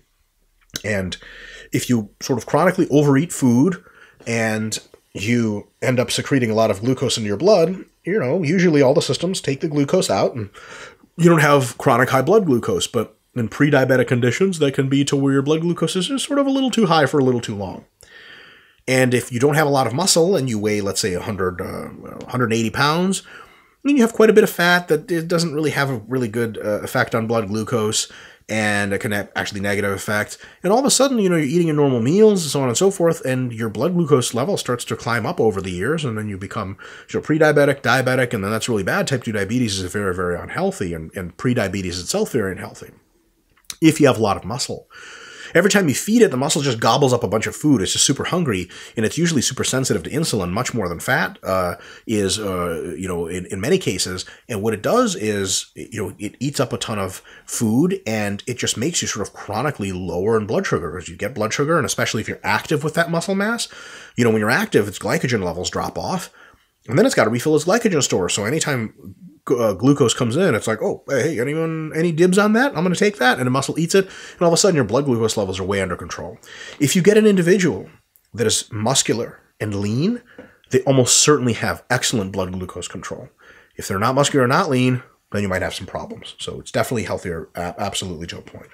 And if you sort of chronically overeat food and you end up secreting a lot of glucose into your blood, you know, usually all the systems take the glucose out and you don't have chronic high blood glucose, but in pre-diabetic conditions, that can be to where your blood glucose is just sort of a little too high for a little too long. And if you don't have a lot of muscle and you weigh, let's say, 100, uh, 180 pounds, then you have quite a bit of fat that it doesn't really have a really good uh, effect on blood glucose and it can have actually negative effect. And all of a sudden, you know, you're eating your normal meals, and so on and so forth, and your blood glucose level starts to climb up over the years, and then you become you know, pre-diabetic, diabetic, and then that's really bad. Type 2 diabetes is very, very unhealthy, and, and pre-diabetes itself very unhealthy if you have a lot of muscle. Every time you feed it, the muscle just gobbles up a bunch of food. It's just super hungry, and it's usually super sensitive to insulin, much more than fat uh, is, uh, you know, in, in many cases. And what it does is, you know, it eats up a ton of food, and it just makes you sort of chronically lower in blood sugar as you get blood sugar, and especially if you're active with that muscle mass. You know, when you're active, its glycogen levels drop off. And then it's got to refill its glycogen store. So anytime uh, glucose comes in, it's like, oh, hey, anyone, any dibs on that? I'm going to take that. And the muscle eats it. And all of a sudden, your blood glucose levels are way under control. If you get an individual that is muscular and lean, they almost certainly have excellent blood glucose control. If they're not muscular or not lean, then you might have some problems. So it's definitely healthier, absolutely a point.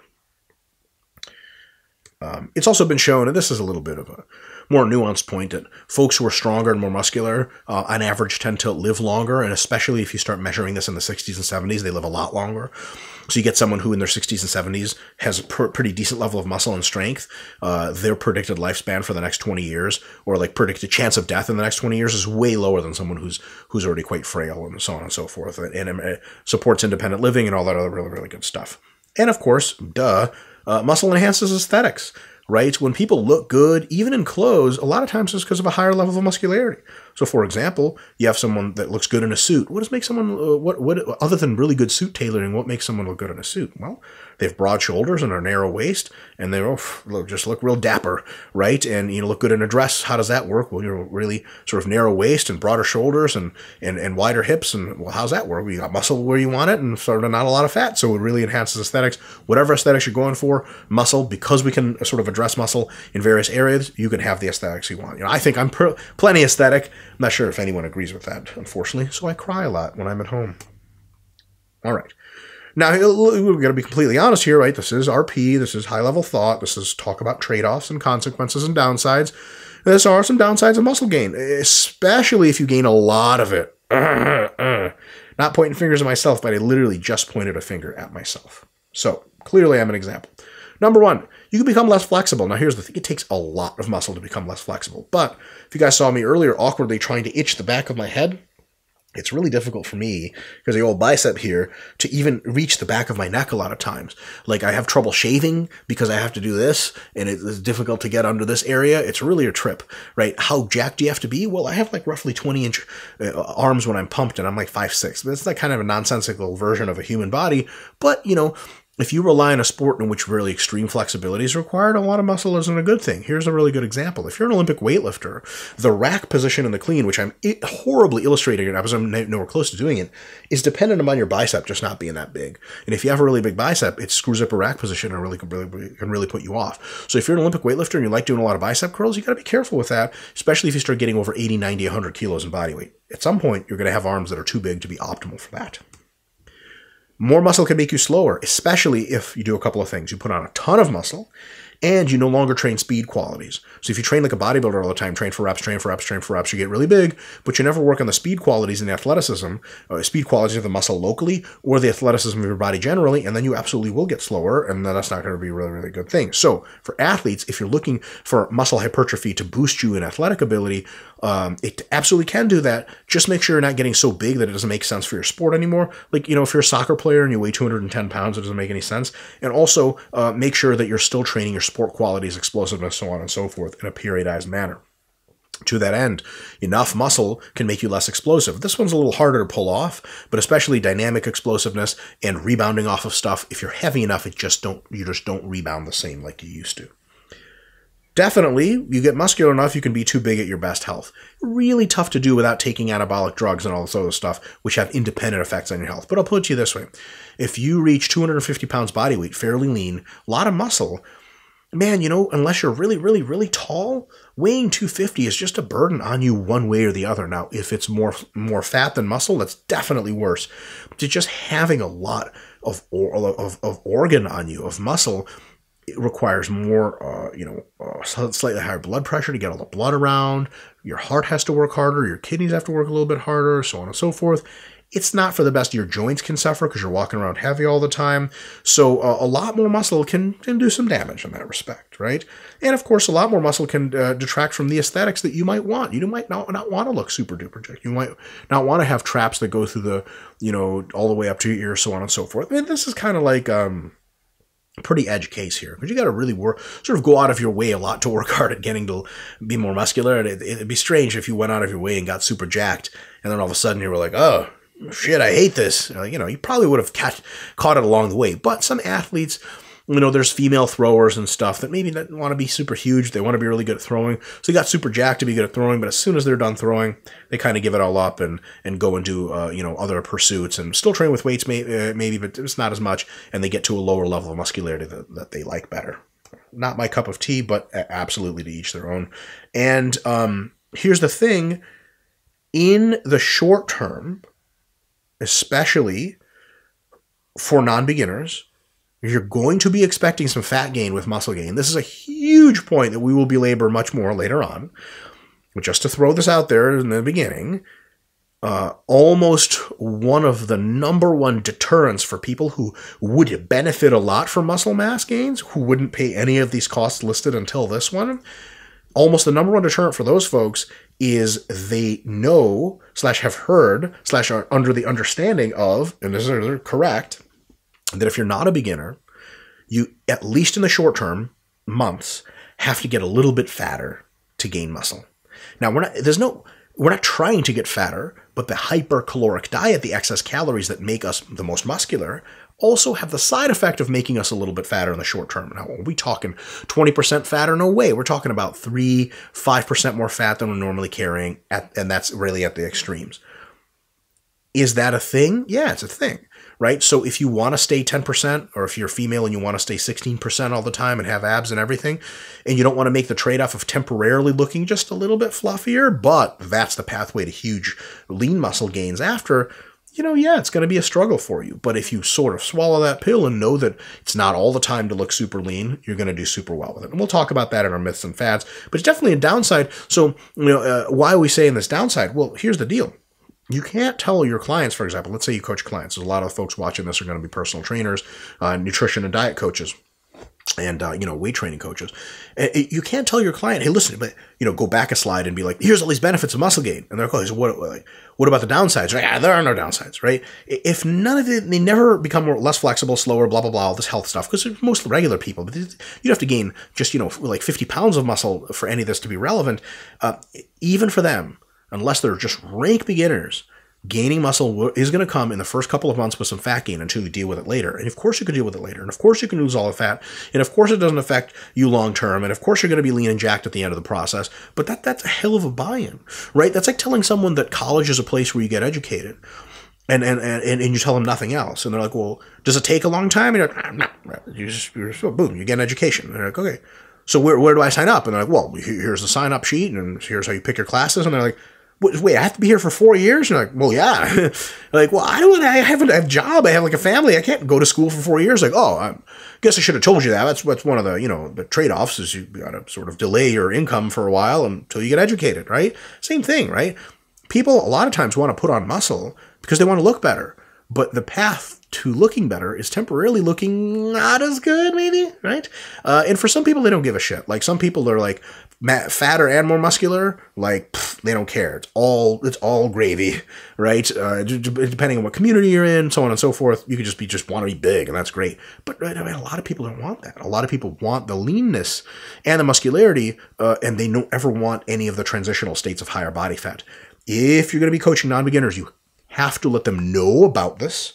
Um, it's also been shown, and this is a little bit of a more nuanced point, that folks who are stronger and more muscular, uh, on average, tend to live longer, and especially if you start measuring this in the 60s and 70s, they live a lot longer. So you get someone who in their 60s and 70s has a pr- pretty decent level of muscle and strength. Uh, their predicted lifespan for the next 20 years, or like predicted chance of death in the next 20 years, is way lower than someone who's who's already quite frail and so on and so forth, and, and supports independent living and all that other really really good stuff. And of course, duh, uh, muscle enhances aesthetics right? When people look good, even in clothes, a lot of times it's because of a higher level of muscularity. So, for example, you have someone that looks good in a suit. What does make someone uh, what what other than really good suit tailoring? What makes someone look good in a suit? Well, they have broad shoulders and a narrow waist, and they oh, just look real dapper, right? And you know, look good in a dress. How does that work? Well, you're really sort of narrow waist and broader shoulders and and, and wider hips, and well, how's that work? Well, you got muscle where you want it, and sort of not a lot of fat, so it really enhances aesthetics. Whatever aesthetics you're going for, muscle because we can sort of address muscle in various areas, you can have the aesthetics you want. You know, I think I'm plenty aesthetic. I'm not sure if anyone agrees with that, unfortunately. So I cry a lot when I'm at home. All right. Now, we're going to be completely honest here, right? This is RP, this is high level thought, this is talk about trade offs and consequences and downsides. There are some downsides of muscle gain, especially if you gain a lot of it. Not pointing fingers at myself, but I literally just pointed a finger at myself. So, clearly, I'm an example. Number one, you can become less flexible. Now, here's the thing it takes a lot of muscle to become less flexible. But if you guys saw me earlier awkwardly trying to itch the back of my head, it's really difficult for me because the old bicep here to even reach the back of my neck a lot of times. Like I have trouble shaving because I have to do this and it's difficult to get under this area. It's really a trip, right? How jacked do you have to be? Well, I have like roughly 20 inch uh, arms when I'm pumped and I'm like five, six, but it's like kind of a nonsensical version of a human body. But, you know, if you rely on a sport in which really extreme flexibility is required, a lot of muscle isn't a good thing. Here's a really good example. If you're an Olympic weightlifter, the rack position in the clean, which I'm horribly illustrating because I'm nowhere close to doing it, is dependent upon your bicep just not being that big. And if you have a really big bicep, it screws up a rack position and really can really, can really put you off. So if you're an Olympic weightlifter and you like doing a lot of bicep curls, you got to be careful with that, especially if you start getting over 80, 90, 100 kilos in body weight. At some point, you're going to have arms that are too big to be optimal for that. More muscle can make you slower, especially if you do a couple of things. You put on a ton of muscle and you no longer train speed qualities. So if you train like a bodybuilder all the time, train for reps, train for reps, train for reps, you get really big, but you never work on the speed qualities and the athleticism, uh, speed qualities of the muscle locally or the athleticism of your body generally, and then you absolutely will get slower, and then that's not going to be a really, really good thing. So for athletes, if you're looking for muscle hypertrophy to boost you in athletic ability, um, it absolutely can do that. Just make sure you're not getting so big that it doesn't make sense for your sport anymore. Like, you know, if you're a soccer player and you weigh 210 pounds, it doesn't make any sense. And also uh, make sure that you're still training your sport qualities, explosiveness, so on and so forth in a periodized manner. To that end, enough muscle can make you less explosive. This one's a little harder to pull off, but especially dynamic explosiveness and rebounding off of stuff. If you're heavy enough, it just don't you just don't rebound the same like you used to. Definitely, you get muscular enough, you can be too big at your best health. Really tough to do without taking anabolic drugs and all this other stuff, which have independent effects on your health. But I'll put it to you this way if you reach 250 pounds body weight, fairly lean, a lot of muscle, man, you know, unless you're really, really, really tall, weighing 250 is just a burden on you one way or the other. Now, if it's more more fat than muscle, that's definitely worse. But just having a lot of, of, of organ on you, of muscle, it requires more, uh, you know, uh, slightly higher blood pressure to get all the blood around. Your heart has to work harder. Your kidneys have to work a little bit harder, so on and so forth. It's not for the best. Your joints can suffer because you're walking around heavy all the time. So uh, a lot more muscle can, can do some damage in that respect, right? And of course, a lot more muscle can uh, detract from the aesthetics that you might want. You might not, not want to look super duper jacked. You might not want to have traps that go through the, you know, all the way up to your ear, so on and so forth. I mean, this is kind of like, um, pretty edge case here because you got to really work, sort of go out of your way a lot to work hard at getting to be more muscular. And it, would be strange if you went out of your way and got super jacked, and then all of a sudden you were like, oh shit, I hate this. You know, you probably would have catch, caught it along the way. But some athletes you know, there's female throwers and stuff that maybe don't want to be super huge. They want to be really good at throwing. So they got super jacked to be good at throwing, but as soon as they're done throwing, they kind of give it all up and, and go and do, uh, you know, other pursuits and still train with weights, uh, maybe, but it's not as much. And they get to a lower level of muscularity that, that they like better. Not my cup of tea, but absolutely to each their own. And um, here's the thing in the short term, especially for non beginners, you're going to be expecting some fat gain with muscle gain. This is a huge point that we will belabor much more later on. But just to throw this out there in the beginning, uh, almost one of the number one deterrents for people who would benefit a lot from muscle mass gains, who wouldn't pay any of these costs listed until this one. Almost the number one deterrent for those folks is they know slash have heard slash are under the understanding of, and this is correct, that if you're not a beginner, you at least in the short term, months, have to get a little bit fatter to gain muscle. Now we're not there's no we're not trying to get fatter, but the hypercaloric diet, the excess calories that make us the most muscular, also have the side effect of making us a little bit fatter in the short term. Now, are we talking 20% fatter? No way. We're talking about 3 5% more fat than we're normally carrying, at, and that's really at the extremes. Is that a thing? Yeah, it's a thing right? So if you want to stay 10%, or if you're female and you want to stay 16% all the time and have abs and everything, and you don't want to make the trade off of temporarily looking just a little bit fluffier, but that's the pathway to huge lean muscle gains after, you know, yeah, it's going to be a struggle for you. But if you sort of swallow that pill and know that it's not all the time to look super lean, you're going to do super well with it. And we'll talk about that in our myths and fads, but it's definitely a downside. So, you know, uh, why are we saying this downside? Well, here's the deal you can't tell your clients, for example, let's say you coach clients. There's a lot of folks watching this are going to be personal trainers, uh, nutrition and diet coaches, and uh, you know weight training coaches. And you can't tell your client, hey, listen, but you know, go back a slide and be like, here's all these benefits of muscle gain, and they're like, oh, what, what about the downsides? Right? Yeah, there are no downsides, right? If none of it, they never become less flexible, slower, blah blah blah, all this health stuff, because most regular people, but you'd have to gain just you know like 50 pounds of muscle for any of this to be relevant. Uh, even for them, unless they're just rank beginners, gaining muscle is going to come in the first couple of months with some fat gain until you deal with it later. And of course you can deal with it later. And of course you can lose all the fat. And of course it doesn't affect you long term. And of course you're going to be lean and jacked at the end of the process. But that that's a hell of a buy-in, right? That's like telling someone that college is a place where you get educated. And, and, and, and you tell them nothing else. And they're like, well, does it take a long time? And you're like, ah, no. You just, you're, so boom, you get an education. And they're like, okay. So where, where do I sign up? And they're like, well, here's the sign up sheet and here's how you pick your classes. And they're like, wait, I have to be here for four years? And like, well, yeah. like, well, I don't, I haven't have a job. I have like a family. I can't go to school for four years. Like, oh, I guess I should have told you that. That's, that's one of the, you know, the trade-offs is you got to sort of delay your income for a while until you get educated, right? Same thing, right? People a lot of times want to put on muscle because they want to look better. But the path to looking better is temporarily looking not as good, maybe, right? Uh, and for some people, they don't give a shit. Like some people are like fatter and more muscular, like pff, they don't care. It's all it's all gravy, right? Uh, depending on what community you're in, so on and so forth. You could just be just want to be big, and that's great. But I mean, a lot of people don't want that. A lot of people want the leanness and the muscularity, uh, and they don't ever want any of the transitional states of higher body fat. If you're going to be coaching non-beginners, you have to let them know about this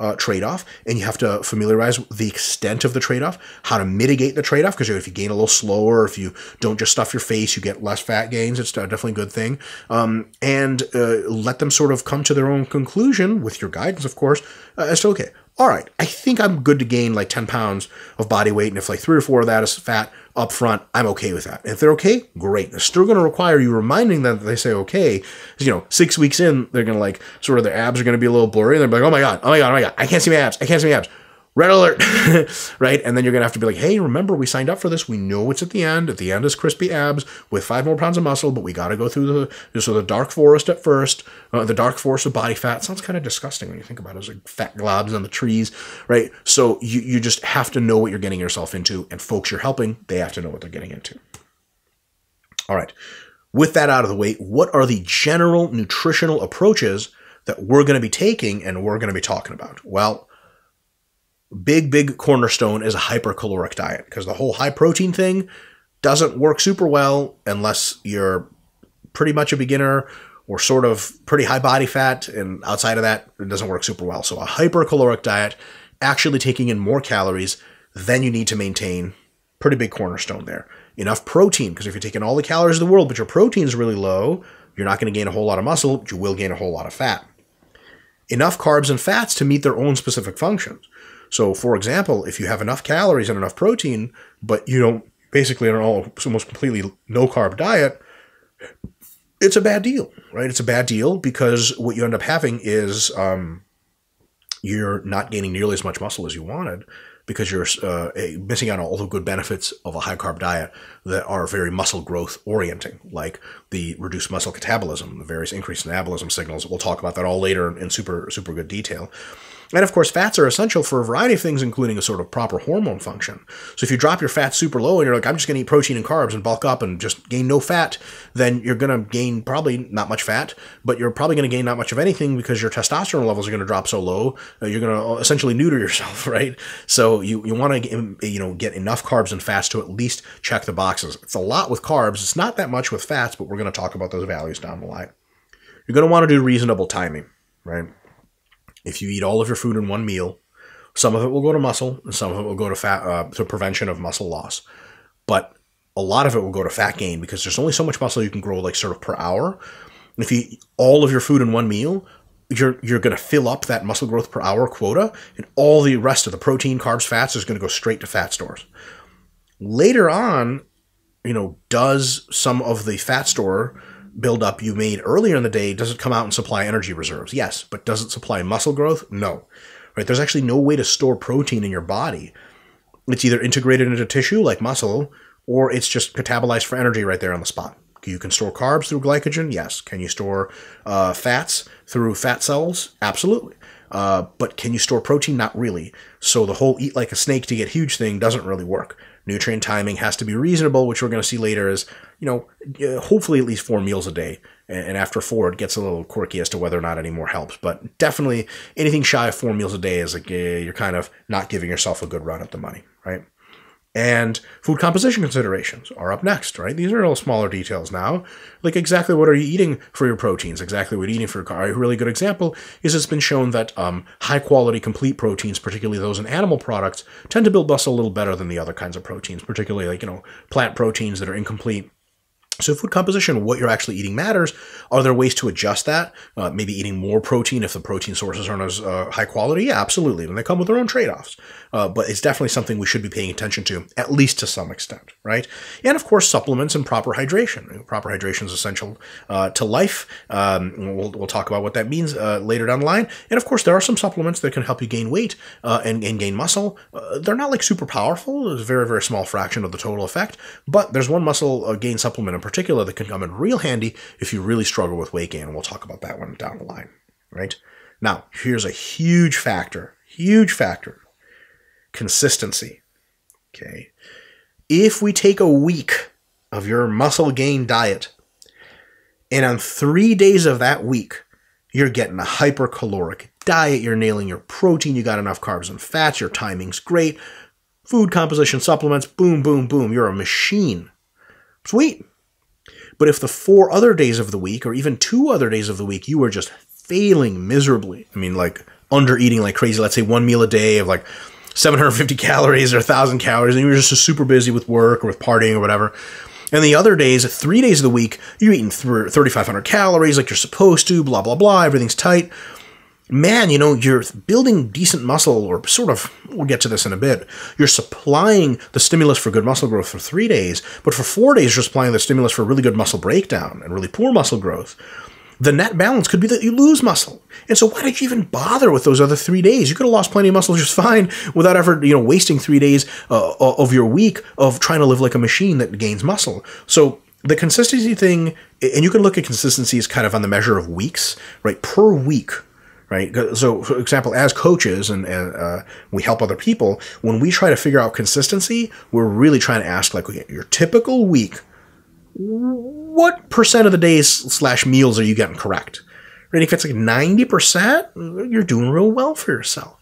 uh, trade off, and you have to familiarize the extent of the trade off, how to mitigate the trade off. Because if you gain a little slower, if you don't just stuff your face, you get less fat gains. It's definitely a good thing. Um, and uh, let them sort of come to their own conclusion with your guidance, of course, uh, as to okay, all right, I think I'm good to gain like 10 pounds of body weight, and if like three or four of that is fat, up front, I'm okay with that. If they're okay, great. They're still going to require you reminding them that they say okay. You know, six weeks in, they're going to like sort of their abs are going to be a little blurry. They're like, oh my god, oh my god, oh my god, I can't see my abs, I can't see my abs red alert, right? And then you're going to have to be like, hey, remember, we signed up for this. We know it's at the end. At the end is crispy abs with five more pounds of muscle, but we got to go through the, so the dark forest at first, uh, the dark forest of body fat. sounds kind of disgusting when you think about it. It's like fat globs on the trees, right? So you, you just have to know what you're getting yourself into. And folks you're helping, they have to know what they're getting into. All right. With that out of the way, what are the general nutritional approaches that we're going to be taking and we're going to be talking about? Well, big, big cornerstone is a hypercaloric diet because the whole high protein thing doesn't work super well unless you're pretty much a beginner or sort of pretty high body fat. And outside of that, it doesn't work super well. So a hypercaloric diet, actually taking in more calories than you need to maintain, pretty big cornerstone there. Enough protein, because if you're taking all the calories of the world, but your protein is really low, you're not going to gain a whole lot of muscle, but you will gain a whole lot of fat. Enough carbs and fats to meet their own specific functions. So, for example, if you have enough calories and enough protein, but you don't basically an almost completely no carb diet, it's a bad deal, right? It's a bad deal because what you end up having is um, you're not gaining nearly as much muscle as you wanted because you're uh, missing out on all the good benefits of a high carb diet that are very muscle growth orienting, like the reduced muscle catabolism, the various increased anabolism signals. We'll talk about that all later in super super good detail. And of course, fats are essential for a variety of things, including a sort of proper hormone function. So if you drop your fat super low and you're like, I'm just going to eat protein and carbs and bulk up and just gain no fat, then you're going to gain probably not much fat, but you're probably going to gain not much of anything because your testosterone levels are going to drop so low. Uh, you're going to essentially neuter yourself, right? So you, you want to you know get enough carbs and fats to at least check the boxes. It's a lot with carbs. It's not that much with fats, but we're going to talk about those values down the line. You're going to want to do reasonable timing, right? If you eat all of your food in one meal, some of it will go to muscle, and some of it will go to fat uh, to prevention of muscle loss. But a lot of it will go to fat gain because there's only so much muscle you can grow, like sort of per hour. And if you eat all of your food in one meal, you're you're going to fill up that muscle growth per hour quota, and all the rest of the protein, carbs, fats is going to go straight to fat stores. Later on, you know, does some of the fat store buildup you made earlier in the day, does it come out and supply energy reserves? Yes. But does it supply muscle growth? No. Right? There's actually no way to store protein in your body. It's either integrated into tissue like muscle, or it's just catabolized for energy right there on the spot. You can store carbs through glycogen. Yes. Can you store uh, fats through fat cells? Absolutely. Uh, but can you store protein? Not really. So the whole eat like a snake to get huge thing doesn't really work. Nutrient timing has to be reasonable, which we're going to see later is, you know, uh, hopefully at least four meals a day. And after four, it gets a little quirky as to whether or not any more helps. But definitely anything shy of four meals a day is like uh, you're kind of not giving yourself a good run at the money, right? And food composition considerations are up next, right? These are all smaller details now. Like exactly what are you eating for your proteins? Exactly what you're eating for your car. A really good example is it's been shown that um, high quality complete proteins, particularly those in animal products, tend to build muscle a little better than the other kinds of proteins, particularly like, you know, plant proteins that are incomplete so food composition, what you're actually eating matters. Are there ways to adjust that? Uh, maybe eating more protein if the protein sources aren't as uh, high quality? Yeah, absolutely. And they come with their own trade-offs. Uh, but it's definitely something we should be paying attention to, at least to some extent, right? And of course, supplements and proper hydration. Proper hydration is essential uh, to life. Um, we'll, we'll talk about what that means uh, later down the line. And of course, there are some supplements that can help you gain weight uh, and, and, gain muscle. they're not like super powerful. It's a very, very small fraction of the total effect. But there's one muscle gain supplement in particular that can come in real handy if you really struggle with weight gain. And we'll talk about that one down the line, right? Now, here's a huge factor, huge factor consistency. Okay. If we take a week of your muscle gain diet, and on three days of that week, you're getting a hypercaloric diet, you're nailing your protein, you got enough carbs and fats, your timing's great, food composition supplements, boom, boom, boom, you're a machine. Sweet. But if the four other days of the week, or even two other days of the week, you were just failing miserably, I mean, like under eating like crazy, let's say one meal a day of like 750 calories or 1,000 calories, and you were just super busy with work or with partying or whatever. And the other days, three days of the week, you're eating 3,500 calories like you're supposed to, blah, blah, blah, everything's tight man, you know, you're building decent muscle, or sort of, we'll get to this in a bit. You're supplying the stimulus for good muscle growth for three days, but for four days, you're supplying the stimulus for really good muscle breakdown and really poor muscle growth. The net balance could be that you lose muscle. And so why did you even bother with those other three days? You could have lost plenty of muscle just fine without ever, you know, wasting three days uh, of your week of trying to live like a machine that gains muscle. So the consistency thing, and you can look at consistency as kind of on the measure of weeks, right? Per week, right? So, for example, as coaches and, and uh, we help other people, when we try to figure out consistency, we're really trying to ask, like, okay, your typical week, what percent of the days slash meals are you getting correct? Right? If it's like 90%, you're doing real well for yourself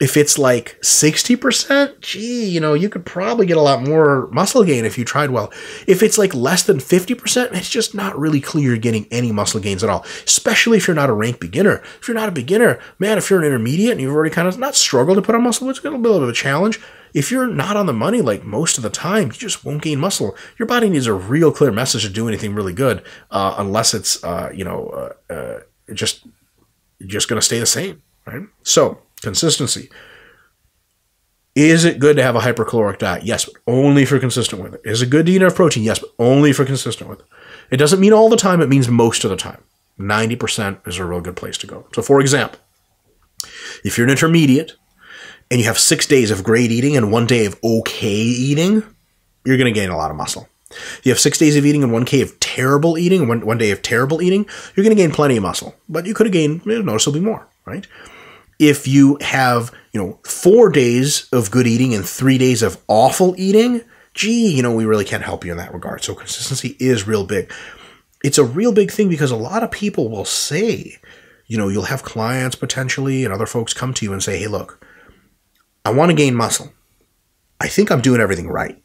if it's like 60%, gee, you know, you could probably get a lot more muscle gain if you tried well. If it's like less than 50%, it's just not really clear you're getting any muscle gains at all, especially if you're not a ranked beginner. If you're not a beginner, man, if you're an intermediate and you've already kind of not struggled to put on muscle, it's a little bit of a challenge. If you're not on the money like most of the time, you just won't gain muscle. Your body needs a real clear message to do anything really good, uh, unless it's, uh, you know, uh, uh just, just going to stay the same, right? So, Consistency. Is it good to have a hypercaloric diet? Yes, but only for consistent with it. Is it good to eat enough protein? Yes, but only for consistent with it. It doesn't mean all the time, it means most of the time. 90% is a real good place to go. So, for example, if you're an intermediate and you have six days of great eating and one day of okay eating, you're going to gain a lot of muscle. You have six days of eating and one day of terrible eating, one, one day of terrible eating, you're going to gain plenty of muscle, but you could have gained noticeably more, right? If you have, you know, four days of good eating and three days of awful eating, gee, you know, we really can't help you in that regard. So consistency is real big. It's a real big thing because a lot of people will say, you know, you'll have clients potentially and other folks come to you and say, hey, look, I want to gain muscle. I think I'm doing everything right.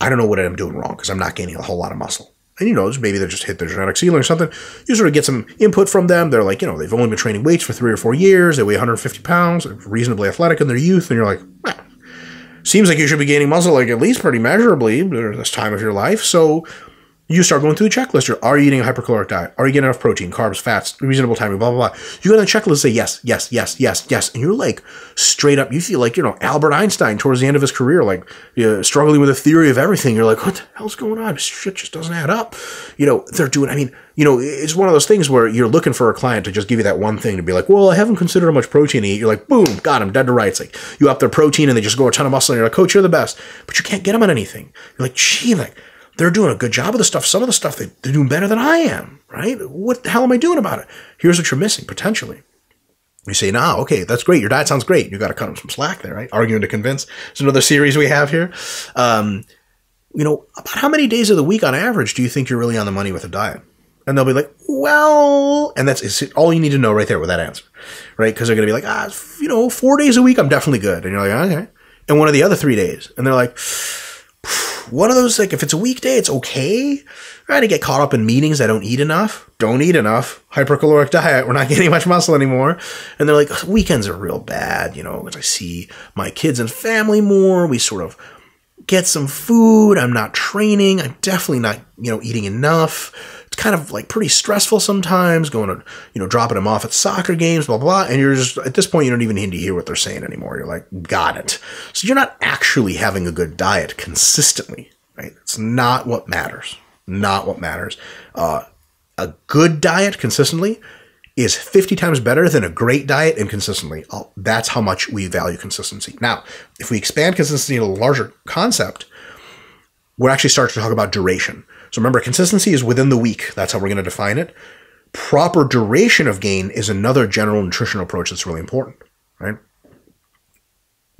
I don't know what I'm doing wrong because I'm not gaining a whole lot of muscle. And you know, maybe they just hit their genetic ceiling or something. You sort of get some input from them. They're like, you know, they've only been training weights for three or four years. They weigh 150 pounds, they're reasonably athletic in their youth. And you're like, well, seems like you should be gaining muscle like at least pretty measurably during this time of your life. So you start going through the checklist. You're, are you eating a hypercaloric diet? Are you getting enough protein, carbs, fats, reasonable timing, blah, blah, blah. You go to the checklist say yes, yes, yes, yes, yes. And you're like straight up, you feel like, you know, Albert Einstein towards the end of his career, like you know, struggling with a theory of everything. You're like, what the hell's going on? Shit just doesn't add up. You know, they're doing, I mean, you know, it's one of those things where you're looking for a client to just give you that one thing to be like, well, I haven't considered how much protein to eat. You're like, boom, got him, dead to rights. Like you up their protein and they just go a ton of muscle and you're like, coach, you're the best. But you can't get them on anything. You're like, gee, like, they're doing a good job of the stuff. Some of the stuff they, they're doing better than I am, right? What the hell am I doing about it? Here's what you're missing potentially. You say, nah, okay, that's great. Your diet sounds great. You got to cut them some slack there, right? Arguing to convince. It's another series we have here. Um, you know, about how many days of the week on average do you think you're really on the money with a diet? And they'll be like, well, and that's all you need to know right there with that answer, right? Because they're going to be like, ah, you know, four days a week, I'm definitely good. And you're like, okay. And one of the other three days. And they're like, one of those like if it's a weekday, it's okay. Right, to get caught up in meetings. I don't eat enough. Don't eat enough. Hypercaloric diet. We're not getting much muscle anymore. And they're like weekends are real bad. You know, because I see my kids and family more. We sort of get some food. I'm not training. I'm definitely not you know eating enough it's kind of like pretty stressful sometimes going to, you know, dropping them off at soccer games, blah, blah, blah. And you're just, at this point, you don't even need to hear what they're saying anymore. You're like, got it. So you're not actually having a good diet consistently, right? It's not what matters. Not what matters. Uh, a good diet consistently is 50 times better than a great diet inconsistently. That's how much we value consistency. Now, if we expand consistency to a larger concept, we're actually starting to talk about duration. So remember, consistency is within the week. That's how we're going to define it. Proper duration of gain is another general nutritional approach that's really important, right?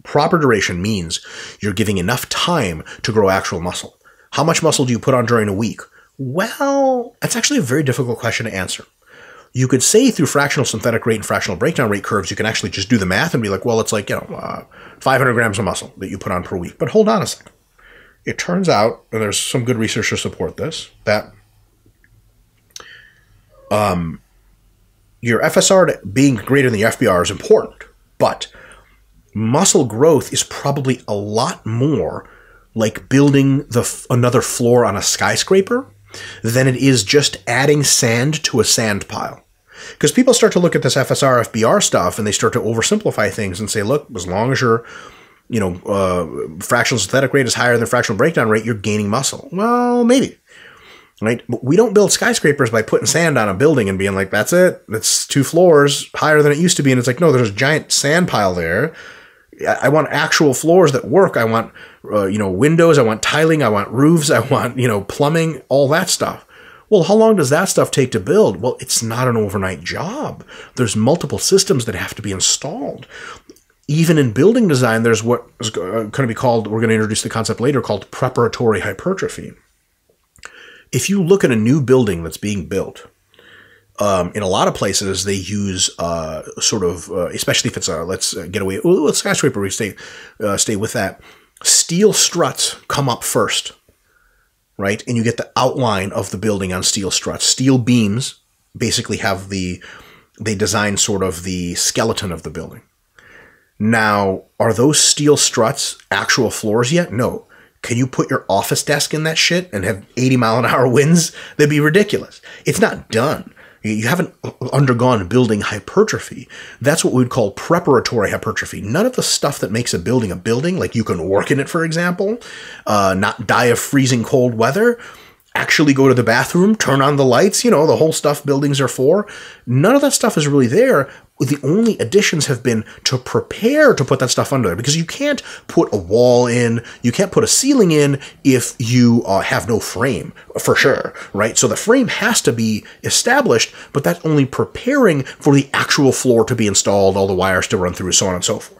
Proper duration means you're giving enough time to grow actual muscle. How much muscle do you put on during a week? Well, that's actually a very difficult question to answer. You could say through fractional synthetic rate and fractional breakdown rate curves, you can actually just do the math and be like, well, it's like, you know, uh, 500 grams of muscle that you put on per week. But hold on a second it turns out, and there's some good research to support this, that um, your FSR being greater than the FBR is important, but muscle growth is probably a lot more like building the another floor on a skyscraper than it is just adding sand to a sand pile. Because people start to look at this FSR, FBR stuff and they start to oversimplify things and say, look, as long as you're you know, uh, fractional synthetic rate is higher than fractional breakdown rate, you're gaining muscle. Well, maybe. Right? But we don't build skyscrapers by putting sand on a building and being like, that's it. That's two floors higher than it used to be. And it's like, no, there's a giant sand pile there. I want actual floors that work. I want, uh, you know, windows. I want tiling. I want roofs. I want, you know, plumbing, all that stuff. Well, how long does that stuff take to build? Well, it's not an overnight job. There's multiple systems that have to be installed even in building design, there's what is going to be called, we're going to introduce the concept later, called preparatory hypertrophy. If you look at a new building that's being built, um, in a lot of places they use uh, sort of, uh, especially if it's a let's uh, get away, well, let's skyscraper, we stay, uh, stay with that. Steel struts come up first, right? And you get the outline of the building on steel struts. Steel beams basically have the, they design sort of the skeleton of the building. Now, are those steel struts actual floors yet? No. Can you put your office desk in that shit and have 80 mile an hour winds? That'd be ridiculous. It's not done. You haven't undergone building hypertrophy. That's what we would call preparatory hypertrophy. None of the stuff that makes a building a building, like you can work in it, for example, uh, not die of freezing cold weather, actually go to the bathroom, turn on the lights, you know, the whole stuff buildings are for. None of that stuff is really there the only additions have been to prepare to put that stuff under there because you can't put a wall in, you can't put a ceiling in if you uh, have no frame, for sure, right? So the frame has to be established, but that's only preparing for the actual floor to be installed, all the wires to run through, so on and so forth.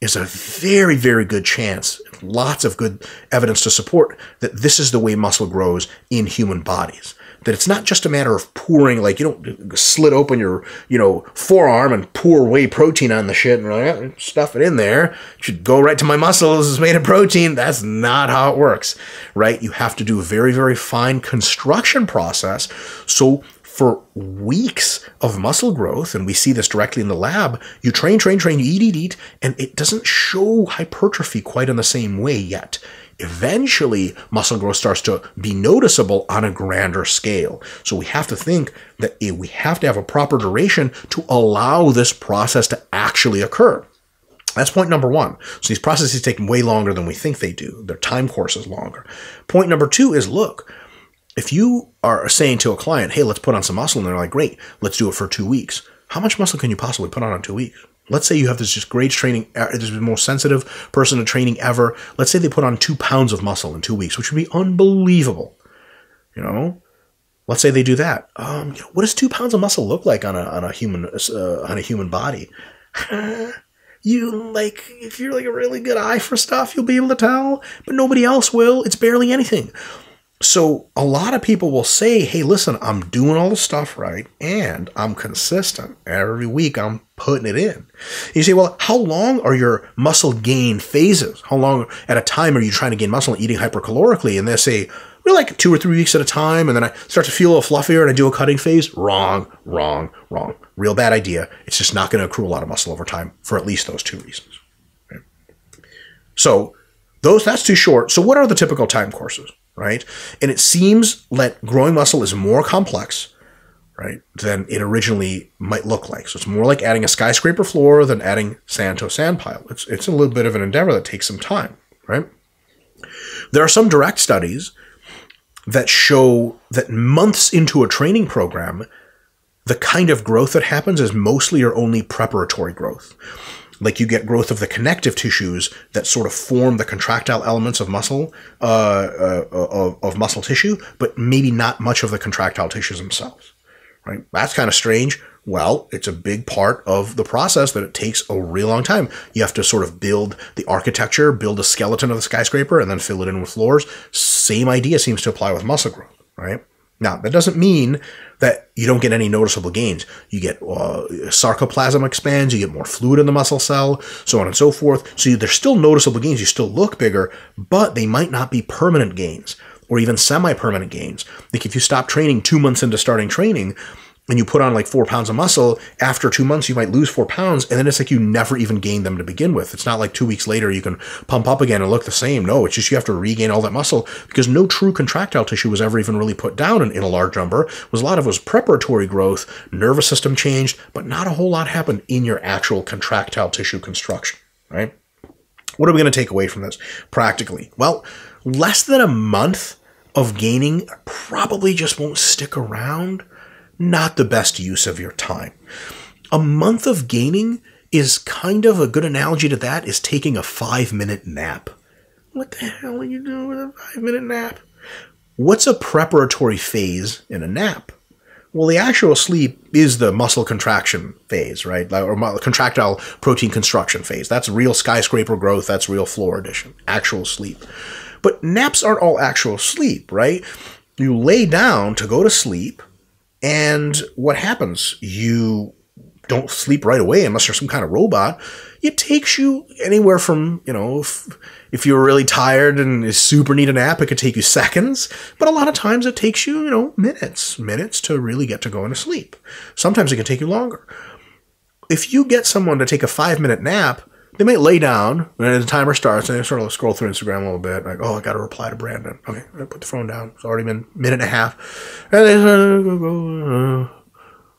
Is a very, very good chance, lots of good evidence to support that this is the way muscle grows in human bodies that it's not just a matter of pouring, like you don't slit open your, you know, forearm and pour whey protein on the shit and oh, stuff it in there. It should go right to my muscles. It's made of protein. That's not how it works, right? You have to do a very, very fine construction process. So for weeks of muscle growth, and we see this directly in the lab, you train, train, train, you eat, eat, eat, and it doesn't show hypertrophy quite in the same way yet eventually muscle growth starts to be noticeable on a grander scale. So we have to think that we have to have a proper duration to allow this process to actually occur. That's point number one. So these processes take way longer than we think they do. Their time course is longer. Point number two is look, if you are saying to a client, hey, let's put on some muscle, and they're like, great, let's do it for two weeks. How much muscle can you possibly put on in two weeks? Let's say you have this just great training, uh, this most sensitive person to training ever. Let's say they put on two pounds of muscle in two weeks, which would be unbelievable. You know, let's say they do that. Um, you know, what does two pounds of muscle look like on a on a human uh, on a human body? you like if you're like a really good eye for stuff, you'll be able to tell, but nobody else will. It's barely anything. So a lot of people will say, "Hey, listen, I'm doing all the stuff right, and I'm consistent. Every week, I'm putting it in." You say, "Well, how long are your muscle gain phases? How long at a time are you trying to gain muscle and eating hypercalorically?" And they say, "We're like two or three weeks at a time, and then I start to feel a little fluffier, and I do a cutting phase." Wrong, wrong, wrong. Real bad idea. It's just not going to accrue a lot of muscle over time for at least those two reasons. Okay. So those that's too short. So what are the typical time courses? Right? And it seems that growing muscle is more complex, right, than it originally might look like. So it's more like adding a skyscraper floor than adding sand to a sand pile. It's, it's a little bit of an endeavor that takes some time, right? There are some direct studies that show that months into a training program, the kind of growth that happens is mostly or only preparatory growth like you get growth of the connective tissues that sort of form the contractile elements of muscle uh, uh, of, of muscle tissue, but maybe not much of the contractile tissues themselves. Right? That's kind of strange. Well, it's a big part of the process that it takes a real long time. You have to sort of build the architecture, build a skeleton of the skyscraper, and then fill it in with floors. Same idea seems to apply with muscle growth, right? Now, that doesn't mean that you don't get any noticeable gains. You get uh, sarcoplasm expands, you get more fluid in the muscle cell, so on and so forth. So there's still noticeable gains. You still look bigger, but they might not be permanent gains or even semi-permanent gains. Like if you stop training two months into starting training, and you put on like four pounds of muscle, after two months, you might lose four pounds. And then it's like you never even gained them to begin with. It's not like two weeks later you can pump up again and look the same. No, it's just you have to regain all that muscle because no true contractile tissue was ever even really put down in, in a large number. It was a lot of it was preparatory growth, nervous system changed, but not a whole lot happened in your actual contractile tissue construction, right? What are we going to take away from this practically? Well, less than a month of gaining probably just won't stick around not the best use of your time. A month of gaining is kind of a good analogy to that is taking a five minute nap. What the hell are you doing with a five minute nap? What's a preparatory phase in a nap? Well, the actual sleep is the muscle contraction phase, right? Or contractile protein construction phase. That's real skyscraper growth. That's real floor addition. Actual sleep. But naps aren't all actual sleep, right? You lay down to go to sleep and what happens? You don't sleep right away unless you're some kind of robot. It takes you anywhere from, you know, if, if you're really tired and is super need a nap, it could take you seconds. But a lot of times it takes you, you know, minutes, minutes to really get to going to sleep. Sometimes it can take you longer. If you get someone to take a five minute nap, they may lay down and the timer starts and they sort of scroll through Instagram a little bit, like, oh, I got to reply to Brandon. Okay, I put the phone down. It's already been a minute and a half. And they go, uh,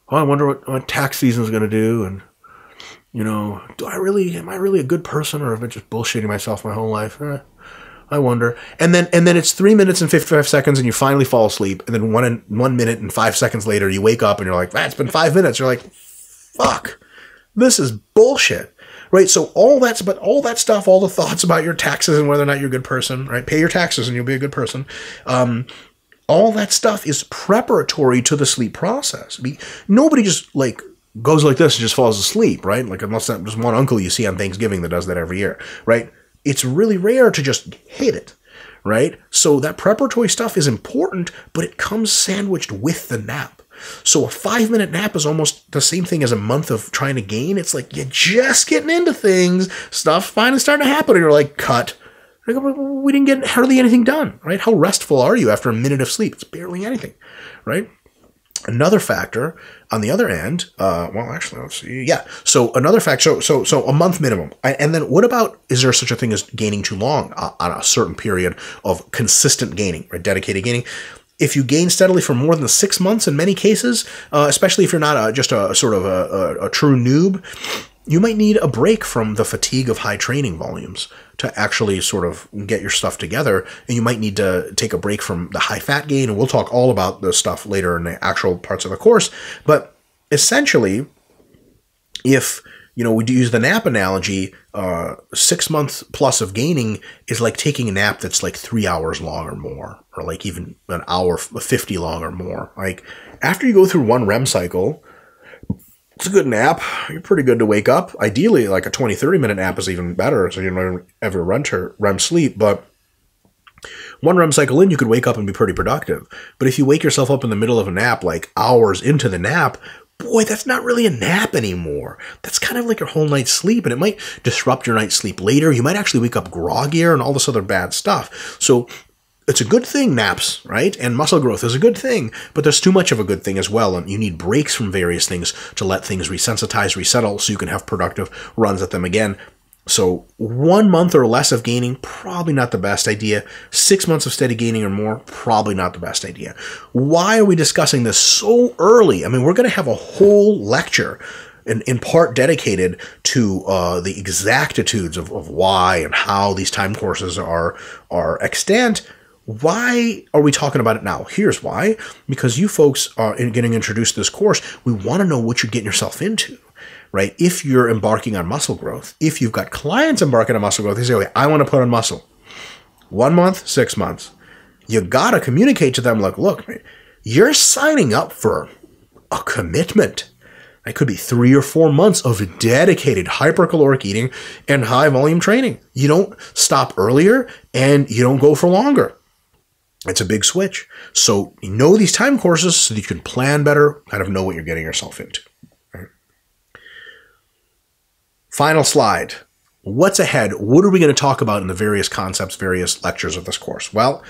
oh, I wonder what, what tax season is going to do. And, you know, do I really, am I really a good person or have I just bullshitting myself my whole life? Eh, I wonder. And then, and then it's three minutes and 55 seconds and you finally fall asleep. And then one, one minute and five seconds later, you wake up and you're like, that's ah, been five minutes. You're like, fuck, this is bullshit right? So all that's, but all that stuff, all the thoughts about your taxes and whether or not you're a good person, right? Pay your taxes and you'll be a good person. Um, all that stuff is preparatory to the sleep process. I mean, nobody just like goes like this and just falls asleep, right? Like unless that just one uncle you see on Thanksgiving that does that every year, right? It's really rare to just hit it, right? So that preparatory stuff is important, but it comes sandwiched with the nap. So a five minute nap is almost the same thing as a month of trying to gain. It's like you're just getting into things, stuff finally starting to happen, and you're like, cut. We didn't get hardly anything done, right? How restful are you after a minute of sleep? It's barely anything, right? Another factor on the other end, uh, well, actually, let's see. Yeah. So another factor, so so so a month minimum, and then what about is there such a thing as gaining too long uh, on a certain period of consistent gaining, right? Dedicated gaining if you gain steadily for more than six months in many cases, uh, especially if you're not a, just a, sort of a, a, a, true noob, you might need a break from the fatigue of high training volumes to actually sort of get your stuff together. And you might need to take a break from the high fat gain. And we'll talk all about this stuff later in the actual parts of the course. But essentially, if you know, we do use the nap analogy. Uh, six months plus of gaining is like taking a nap that's like three hours long or more, or like even an hour 50 long or more. Like after you go through one REM cycle, it's a good nap. You're pretty good to wake up. Ideally, like a 20, 30 minute nap is even better. So you don't ever run to REM sleep. But one REM cycle in, you could wake up and be pretty productive. But if you wake yourself up in the middle of a nap, like hours into the nap, boy, that's not really a nap anymore. That's kind of like your whole night's sleep, and it might disrupt your night's sleep later. You might actually wake up groggier and all this other bad stuff. So it's a good thing, naps, right? And muscle growth is a good thing, but there's too much of a good thing as well, and you need breaks from various things to let things resensitize, resettle, so you can have productive runs at them again. So one month or less of gaining, probably not the best idea. Six months of steady gaining or more, probably not the best idea. Why are we discussing this so early? I mean, we're going to have a whole lecture in, in part dedicated to uh, the exactitudes of, of why and how these time courses are are extant. Why are we talking about it now? Here's why. Because you folks are getting introduced to this course, we want to know what you're getting yourself into right? If you're embarking on muscle growth, if you've got clients embarking on muscle growth, they say, okay, I want to put on muscle. One month, six months. You got to communicate to them, like, look, you're signing up for a commitment. It could be three or four months of dedicated hypercaloric eating and high volume training. You don't stop earlier and you don't go for longer. It's a big switch. So you know these time courses so that you can plan better, kind of know what you're getting yourself into. Final slide. What's ahead? What are we going to talk about in the various concepts, various lectures of this course? Well,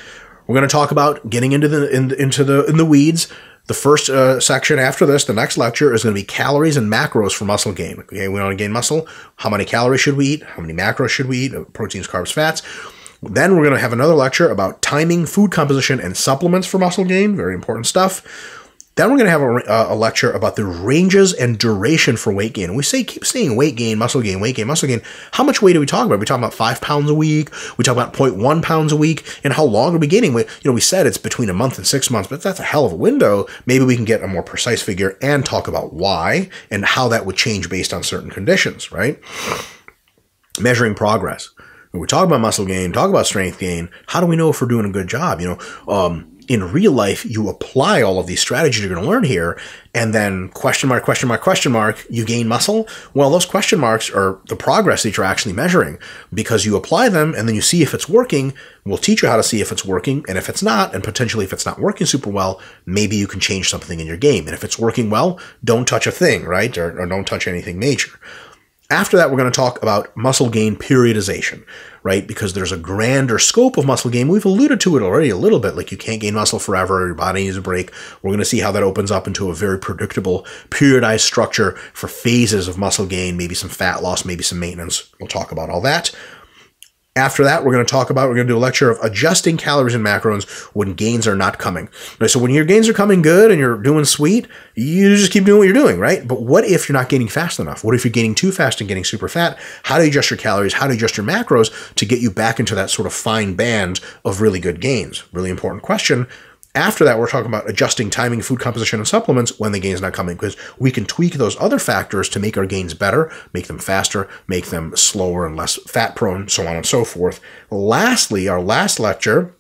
we're going to talk about getting into the in, into the in the weeds. The first uh, section after this, the next lecture, is going to be calories and macros for muscle gain. Okay, we want to gain muscle. How many calories should we eat? How many macros should we eat? Uh, proteins, carbs, fats. Then we're going to have another lecture about timing, food composition, and supplements for muscle gain. Very important stuff. Then we're going to have a, uh, a, lecture about the ranges and duration for weight gain. We say keep saying weight gain, muscle gain, weight gain, muscle gain. How much weight are we talking about? Are we talking about five pounds a week? We talk about 0.1 pounds a week. And how long are we gaining? You know, we said it's between a month and six months, but that's a hell of a window. Maybe we can get a more precise figure and talk about why and how that would change based on certain conditions, right? Measuring progress. When we talk about muscle gain, talk about strength gain, how do we know if we're doing a good job? You know, um, in real life, you apply all of these strategies you're going to learn here, and then question mark, question mark, question mark, you gain muscle. Well, those question marks are the progress that you're actually measuring because you apply them and then you see if it's working. We'll teach you how to see if it's working, and if it's not, and potentially if it's not working super well, maybe you can change something in your game. And if it's working well, don't touch a thing, right? Or, or don't touch anything major. After that, we're going to talk about muscle gain periodization, right? Because there's a grander scope of muscle gain. We've alluded to it already a little bit, like you can't gain muscle forever, your body needs a break. We're going to see how that opens up into a very predictable, periodized structure for phases of muscle gain, maybe some fat loss, maybe some maintenance. We'll talk about all that. After that, we're going to talk about, we're going to do a lecture of adjusting calories and macros when gains are not coming. So when your gains are coming good and you're doing sweet, you just keep doing what you're doing, right? But what if you're not gaining fast enough? What if you're gaining too fast and getting super fat? How do you adjust your calories? How do you adjust your macros to get you back into that sort of fine band of really good gains? Really important question. After that, we're talking about adjusting timing, food composition, and supplements when the gain's not coming, because we can tweak those other factors to make our gains better, make them faster, make them slower and less fat prone, so on and so forth. Lastly, our last lecture,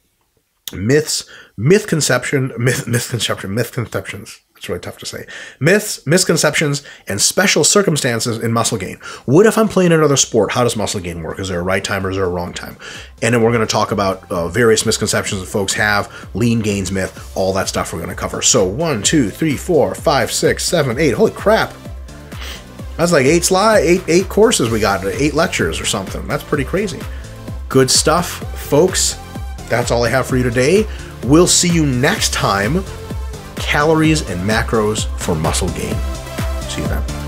myths, myth conception, myth, myth conception, myth conceptions. It's really tough to say. Myths, misconceptions, and special circumstances in muscle gain. What if I'm playing another sport? How does muscle gain work? Is there a right time or is there a wrong time? And then we're going to talk about uh, various misconceptions that folks have, lean gains myth, all that stuff we're going to cover. So one, two, three, four, five, six, seven, eight. Holy crap! That's like eight slide, eight eight courses we got, eight lectures or something. That's pretty crazy. Good stuff, folks. That's all I have for you today. We'll see you next time calories and macros for muscle gain. See you then.